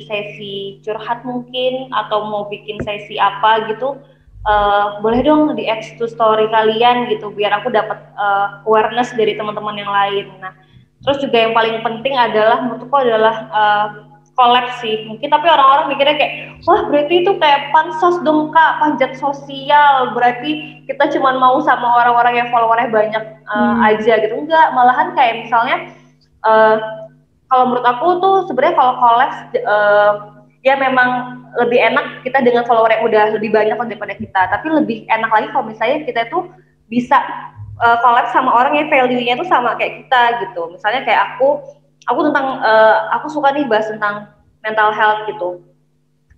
sesi curhat mungkin atau mau bikin sesi apa gitu uh, boleh dong di X to story kalian gitu biar aku dapat uh, awareness dari teman-teman yang lain. Nah terus juga yang paling penting adalah menurutku adalah uh, collab sih. Mungkin tapi orang-orang mikirnya kayak wah berarti itu kayak pansos dong kak. Panjat sosial. Berarti kita cuma mau sama orang-orang yang followernya banyak uh, hmm. aja. Gitu. Enggak. Malahan kayak misalnya uh, kalau menurut aku tuh sebenarnya kalau collab uh, ya memang lebih enak kita dengan follower yang udah lebih banyak daripada kita. Tapi lebih enak lagi kalau misalnya kita tuh bisa uh, sama orang yang value-nya tuh sama kayak kita gitu. Misalnya kayak aku aku tentang uh, aku suka nih bahas tentang mental health gitu.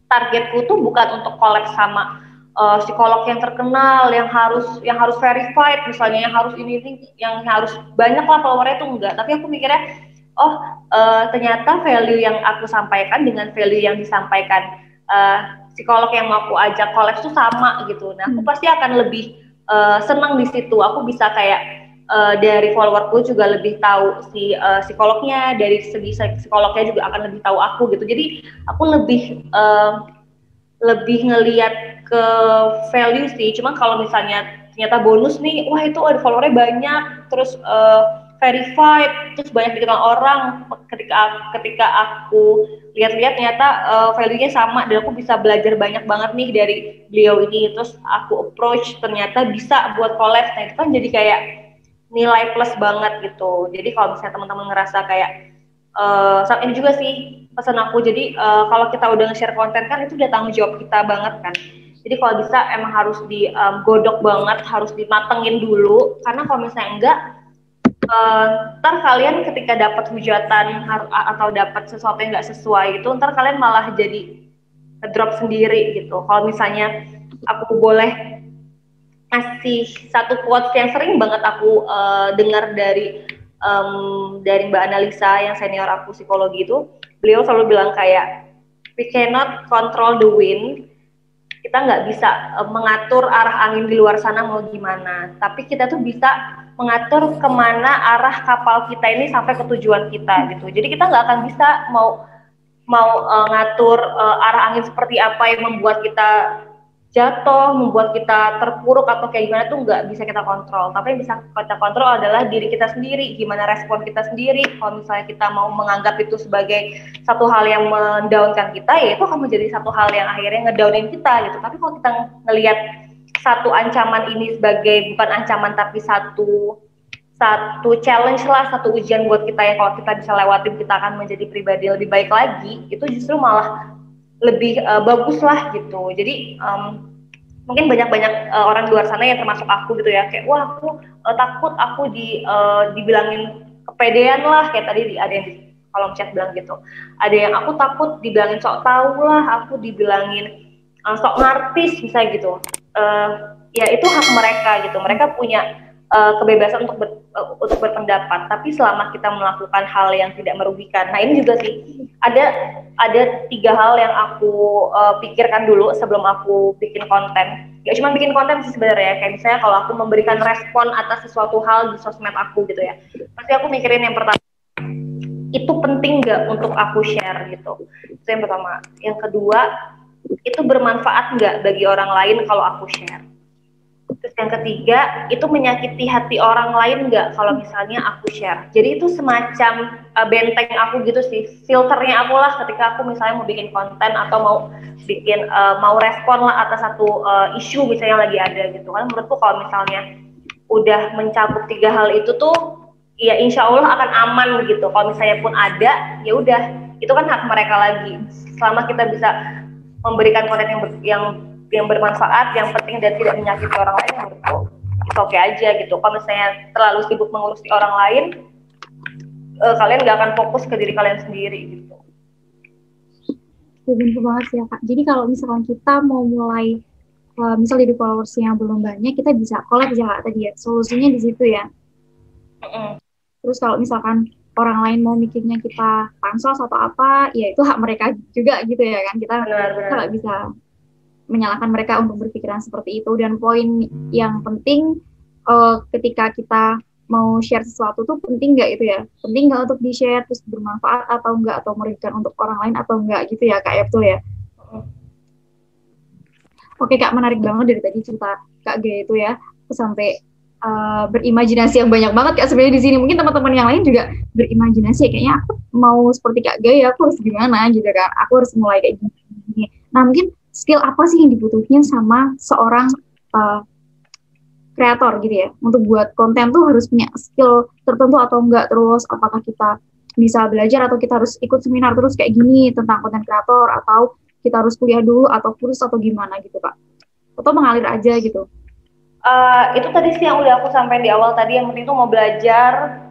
Targetku tuh bukan untuk collab sama uh, psikolog yang terkenal yang harus yang harus verified misalnya yang harus ini ini yang harus banyak lah followernya itu enggak. Tapi aku mikirnya oh uh, ternyata value yang aku sampaikan dengan value yang disampaikan uh, psikolog yang mau aku ajak collab tuh sama gitu. Nah aku hmm. pasti akan lebih uh, senang di situ. Aku bisa kayak uh, dari followerku juga lebih tahu si uh, psikolognya dari segi psikolognya juga akan lebih tahu aku gitu. Jadi aku lebih uh, lebih ngeliat ke value sih. Cuma kalau misalnya ternyata bonus nih wah itu ada followernya banyak. Terus uh, verified terus banyak dikenal orang ketika ketika aku lihat-lihat ternyata uh, value-nya sama dan aku bisa belajar banyak banget nih dari beliau ini terus aku approach ternyata bisa buat collab nah itu kan jadi kayak nilai plus banget gitu. Jadi kalau misalnya teman-teman ngerasa kayak uh, ini juga sih pesan aku. Jadi uh, kalau kita udah nge-share konten kan itu udah tanggung jawab kita banget kan. Jadi kalau bisa emang harus digodok banget, harus dimatengin dulu. Karena kalau misalnya enggak, uh, ntar kalian ketika dapat hujatan atau dapat sesuatu yang nggak sesuai itu, ntar kalian malah jadi drop sendiri gitu. Kalau misalnya aku boleh kasih satu quotes yang sering banget aku uh, dengar dari um, dari Mbak Analisa yang senior aku psikologi itu beliau selalu bilang kayak we cannot control the wind kita nggak bisa uh, mengatur arah angin di luar sana mau gimana. Tapi kita tuh bisa mengatur ke mana arah kapal kita ini sampai ke tujuan kita gitu. Jadi kita nggak akan bisa mau mau uh, ngatur uh, arah angin seperti apa yang membuat kita jatuh, membuat kita terpuruk atau kayak gimana tuh nggak bisa kita kontrol. Tapi yang bisa kita kontrol adalah diri kita sendiri, gimana respon kita sendiri. Kalau misalnya kita mau menganggap itu sebagai satu hal yang mendaunkan kita, ya itu akan menjadi satu hal yang akhirnya ngedownin kita gitu. Tapi kalau kita ngelihat satu ancaman ini sebagai bukan ancaman tapi satu satu challenge lah, satu ujian buat kita yang kalau kita bisa lewatin kita akan menjadi pribadi lebih baik lagi, itu justru malah lebih uh, bagus lah gitu. Jadi um, mungkin banyak-banyak uh, orang luar sana yang termasuk aku gitu ya kayak wah aku uh, takut aku di uh, dibilangin kepedean lah kayak tadi di, ada yang di kolom chat bilang gitu. Ada yang aku takut dibilangin sok tahu lah, aku dibilangin uh, sok ngartis bisa gitu. Uh, ya itu hak mereka gitu. Mereka punya uh, kebebasan untuk ber, uh, untuk berpendapat tapi selama kita melakukan hal yang tidak merugikan. Nah ini juga sih ada ada tiga hal yang aku uh, pikirkan dulu sebelum aku bikin konten. Gak cuma bikin konten sih sebenarnya kayak misalnya kalau aku memberikan respon atas sesuatu hal di sosmed aku gitu ya pasti aku mikirin yang pertama itu penting nggak untuk aku share gitu? Itu yang pertama. Yang kedua itu bermanfaat nggak bagi orang lain kalau aku share Terus yang ketiga, itu menyakiti hati orang lain nggak kalau misalnya aku share. Jadi itu semacam uh, benteng aku gitu sih, filternya aku lah ketika aku misalnya mau bikin konten atau mau bikin uh, mau respon lah atas satu uh, isu misalnya lagi ada gitu kan. Menurutku kalau misalnya udah mencakup tiga hal itu tuh, ya insya Allah akan aman gitu. Kalau misalnya pun ada, ya udah itu kan hak mereka lagi. Selama kita bisa memberikan konten yang yang yang bermanfaat, yang penting dan tidak menyakiti orang lain menurutku itu oke okay aja gitu. Kalau misalnya terlalu sibuk mengurusi orang lain, uh, kalian nggak akan fokus ke diri kalian sendiri gitu. Ya, benar banget sih ya kak. Jadi kalau misalkan kita mau mulai, uh, misal dari followersnya belum banyak, kita bisa collab ya kak tadi ya. Solusinya di situ ya. Mm -hmm. Terus kalau misalkan orang lain mau mikirnya kita pansos atau apa, ya itu hak mereka juga gitu ya kan. Kita nggak bisa menyalahkan mereka untuk berpikiran seperti itu. Dan poin yang penting uh, ketika kita mau share sesuatu tuh penting nggak itu ya? Penting nggak untuk di share terus bermanfaat atau enggak atau merugikan untuk orang lain atau enggak gitu ya kak ya betul ya? Oke kak menarik banget dari tadi cerita kak G itu ya. Sampai uh, berimajinasi yang banyak banget kak sebenarnya di sini. Mungkin teman-teman yang lain juga berimajinasi kayaknya aku mau seperti kak G ya aku harus gimana gitu kan? Aku harus mulai kayak gini. Nah mungkin skill apa sih yang dibutuhkan sama seorang uh, kreator gitu ya untuk buat konten tuh harus punya skill tertentu atau enggak terus apakah kita bisa belajar atau kita harus ikut seminar terus kayak gini tentang konten kreator atau kita harus kuliah dulu atau kursus atau gimana gitu kak? Atau mengalir aja gitu? Uh, itu tadi sih yang udah aku sampaikan di awal tadi yang penting tuh mau belajar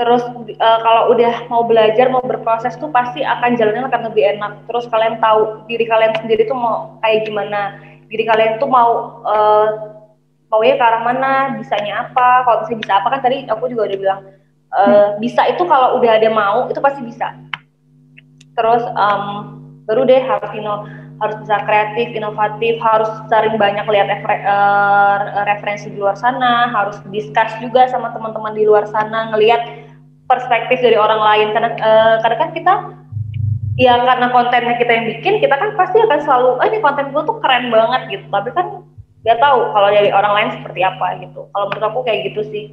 terus uh, kalau udah mau belajar mau berproses tuh pasti akan jalannya akan lebih enak. Terus kalian tahu diri kalian sendiri tuh mau kayak gimana. Diri kalian tuh mau uh, mau ya ke arah mana bisanya apa. Kalau bisa bisa apa kan tadi aku juga udah bilang uh, hmm. bisa itu kalau udah ada mau itu pasti bisa. Terus um, baru deh harus know, harus bisa kreatif, inovatif, harus sering banyak lihat refer uh, referensi di luar sana, harus discuss juga sama teman-teman di luar sana, ngelihat perspektif dari orang lain. Karena uh, karena kan kita ya karena kontennya kita yang bikin kita kan pasti akan selalu oh ini konten gue tuh keren banget gitu. Tapi kan nggak tahu kalau dari orang lain seperti apa gitu. Kalau menurut aku kayak gitu sih.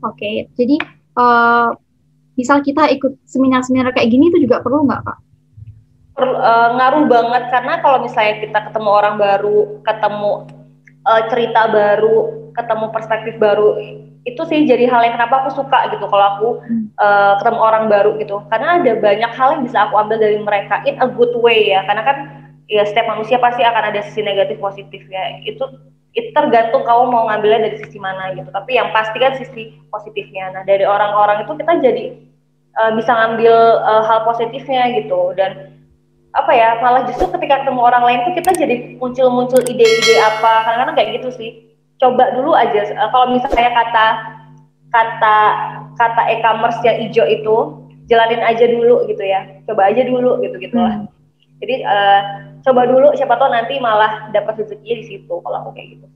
Oke okay, jadi uh, misal kita ikut seminar-seminar kayak gini itu juga perlu nggak kak? Per, uh, ngaruh banget. Karena kalau misalnya kita ketemu orang baru ketemu uh, cerita baru ketemu perspektif baru itu sih jadi hal yang kenapa aku suka gitu kalau aku uh, ketemu orang baru gitu. Karena ada banyak hal yang bisa aku ambil dari mereka in a good way ya. Karena kan ya setiap manusia pasti akan ada sisi negatif positif ya. Itu itu tergantung kamu mau ngambilnya dari sisi mana gitu. Tapi yang pasti kan sisi positifnya. Nah dari orang-orang itu kita jadi uh, bisa ngambil uh, hal positifnya gitu. Dan apa ya malah justru ketika ketemu orang lain tuh kita jadi muncul-muncul ide-ide apa. Kadang-kadang kayak gitu sih coba dulu aja. Uh, kalau misalnya kata kata kata e-commerce yang hijau itu jalanin aja dulu gitu ya. Coba aja dulu gitu gitu lah. Hmm. jadi uh, coba dulu siapa tahu nanti malah dapat rezeki di situ kalau aku kayak gitu.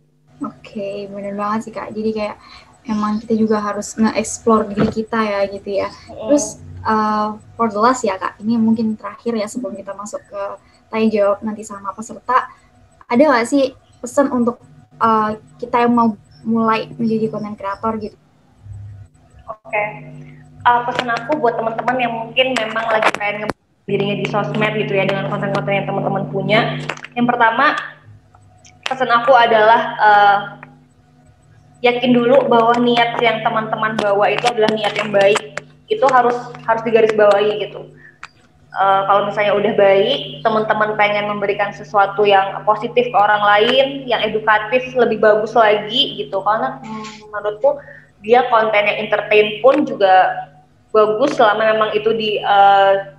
Oke okay, benar banget sih kak. Jadi kayak emang kita juga harus nge-explore diri kita ya gitu ya. Hmm. terus uh, for the last ya kak ini mungkin terakhir ya sebelum kita masuk ke tanya jawab nanti sama peserta. Ada nggak sih pesan untuk uh, kita yang mau mulai menjadi konten kreator gitu. Oke, okay. uh, pesan aku buat teman-teman yang mungkin memang lagi pengen dirinya di sosmed gitu ya dengan konten-konten yang teman-teman punya. Yang pertama, pesan aku adalah uh, yakin dulu bahwa niat yang teman-teman bawa itu adalah niat yang baik. Itu harus harus digarisbawahi gitu uh, kalau misalnya udah baik, teman-teman pengen memberikan sesuatu yang positif ke orang lain, yang edukatif lebih bagus lagi gitu. Karena hmm, menurutku dia konten yang entertain pun juga bagus selama memang itu di uh,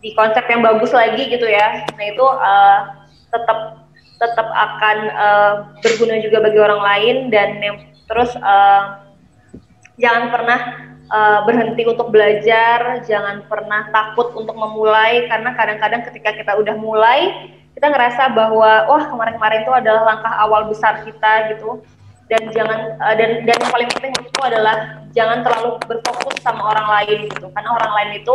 di konsep yang bagus lagi gitu ya. Nah itu uh, tetap tetap akan uh, berguna juga bagi orang lain dan yang terus uh, jangan pernah uh, berhenti untuk belajar, jangan pernah takut untuk memulai karena kadang-kadang ketika kita udah mulai kita ngerasa bahwa wah kemarin-kemarin itu adalah langkah awal besar kita gitu. Dan jangan uh, dan dan yang paling penting itu adalah jangan terlalu berfokus sama orang lain gitu. Karena orang lain itu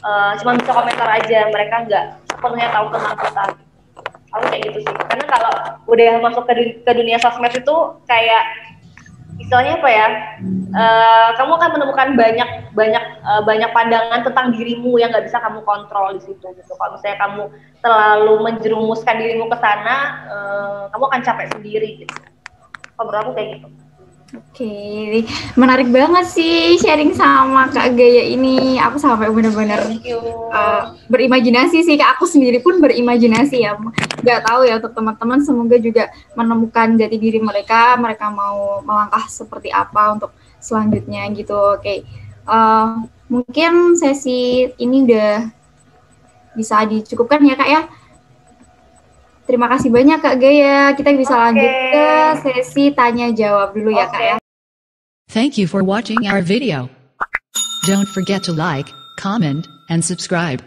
uh, cuma bisa komentar aja mereka nggak sepenuhnya tahu tentang kita. Aku kayak gitu sih. Karena kalau udah masuk ke, ke dunia sosmed itu kayak istilahnya apa ya? Uh, kamu akan menemukan banyak banyak uh, banyak pandangan tentang dirimu yang nggak bisa kamu kontrol di situ gitu. Kalau misalnya kamu terlalu menjerumuskan dirimu ke sana uh, kamu akan capek sendiri gitu. Kalau aku kayak gitu Oke, okay. menarik banget sih sharing sama Kak Gaya ini. Aku sampai benar-benar uh, berimajinasi sih. Kak aku sendiri pun berimajinasi ya. Gak tahu ya untuk teman-teman semoga juga menemukan jati diri mereka. Mereka mau melangkah seperti apa untuk selanjutnya gitu. Oke, okay. uh, mungkin sesi ini udah bisa dicukupkan ya Kak ya. Terima kasih banyak Kak Gaya. Kita bisa okay. lanjut ke sesi tanya jawab dulu ya Kak ya. Thank you for watching our video. Don't forget to like, comment, and subscribe.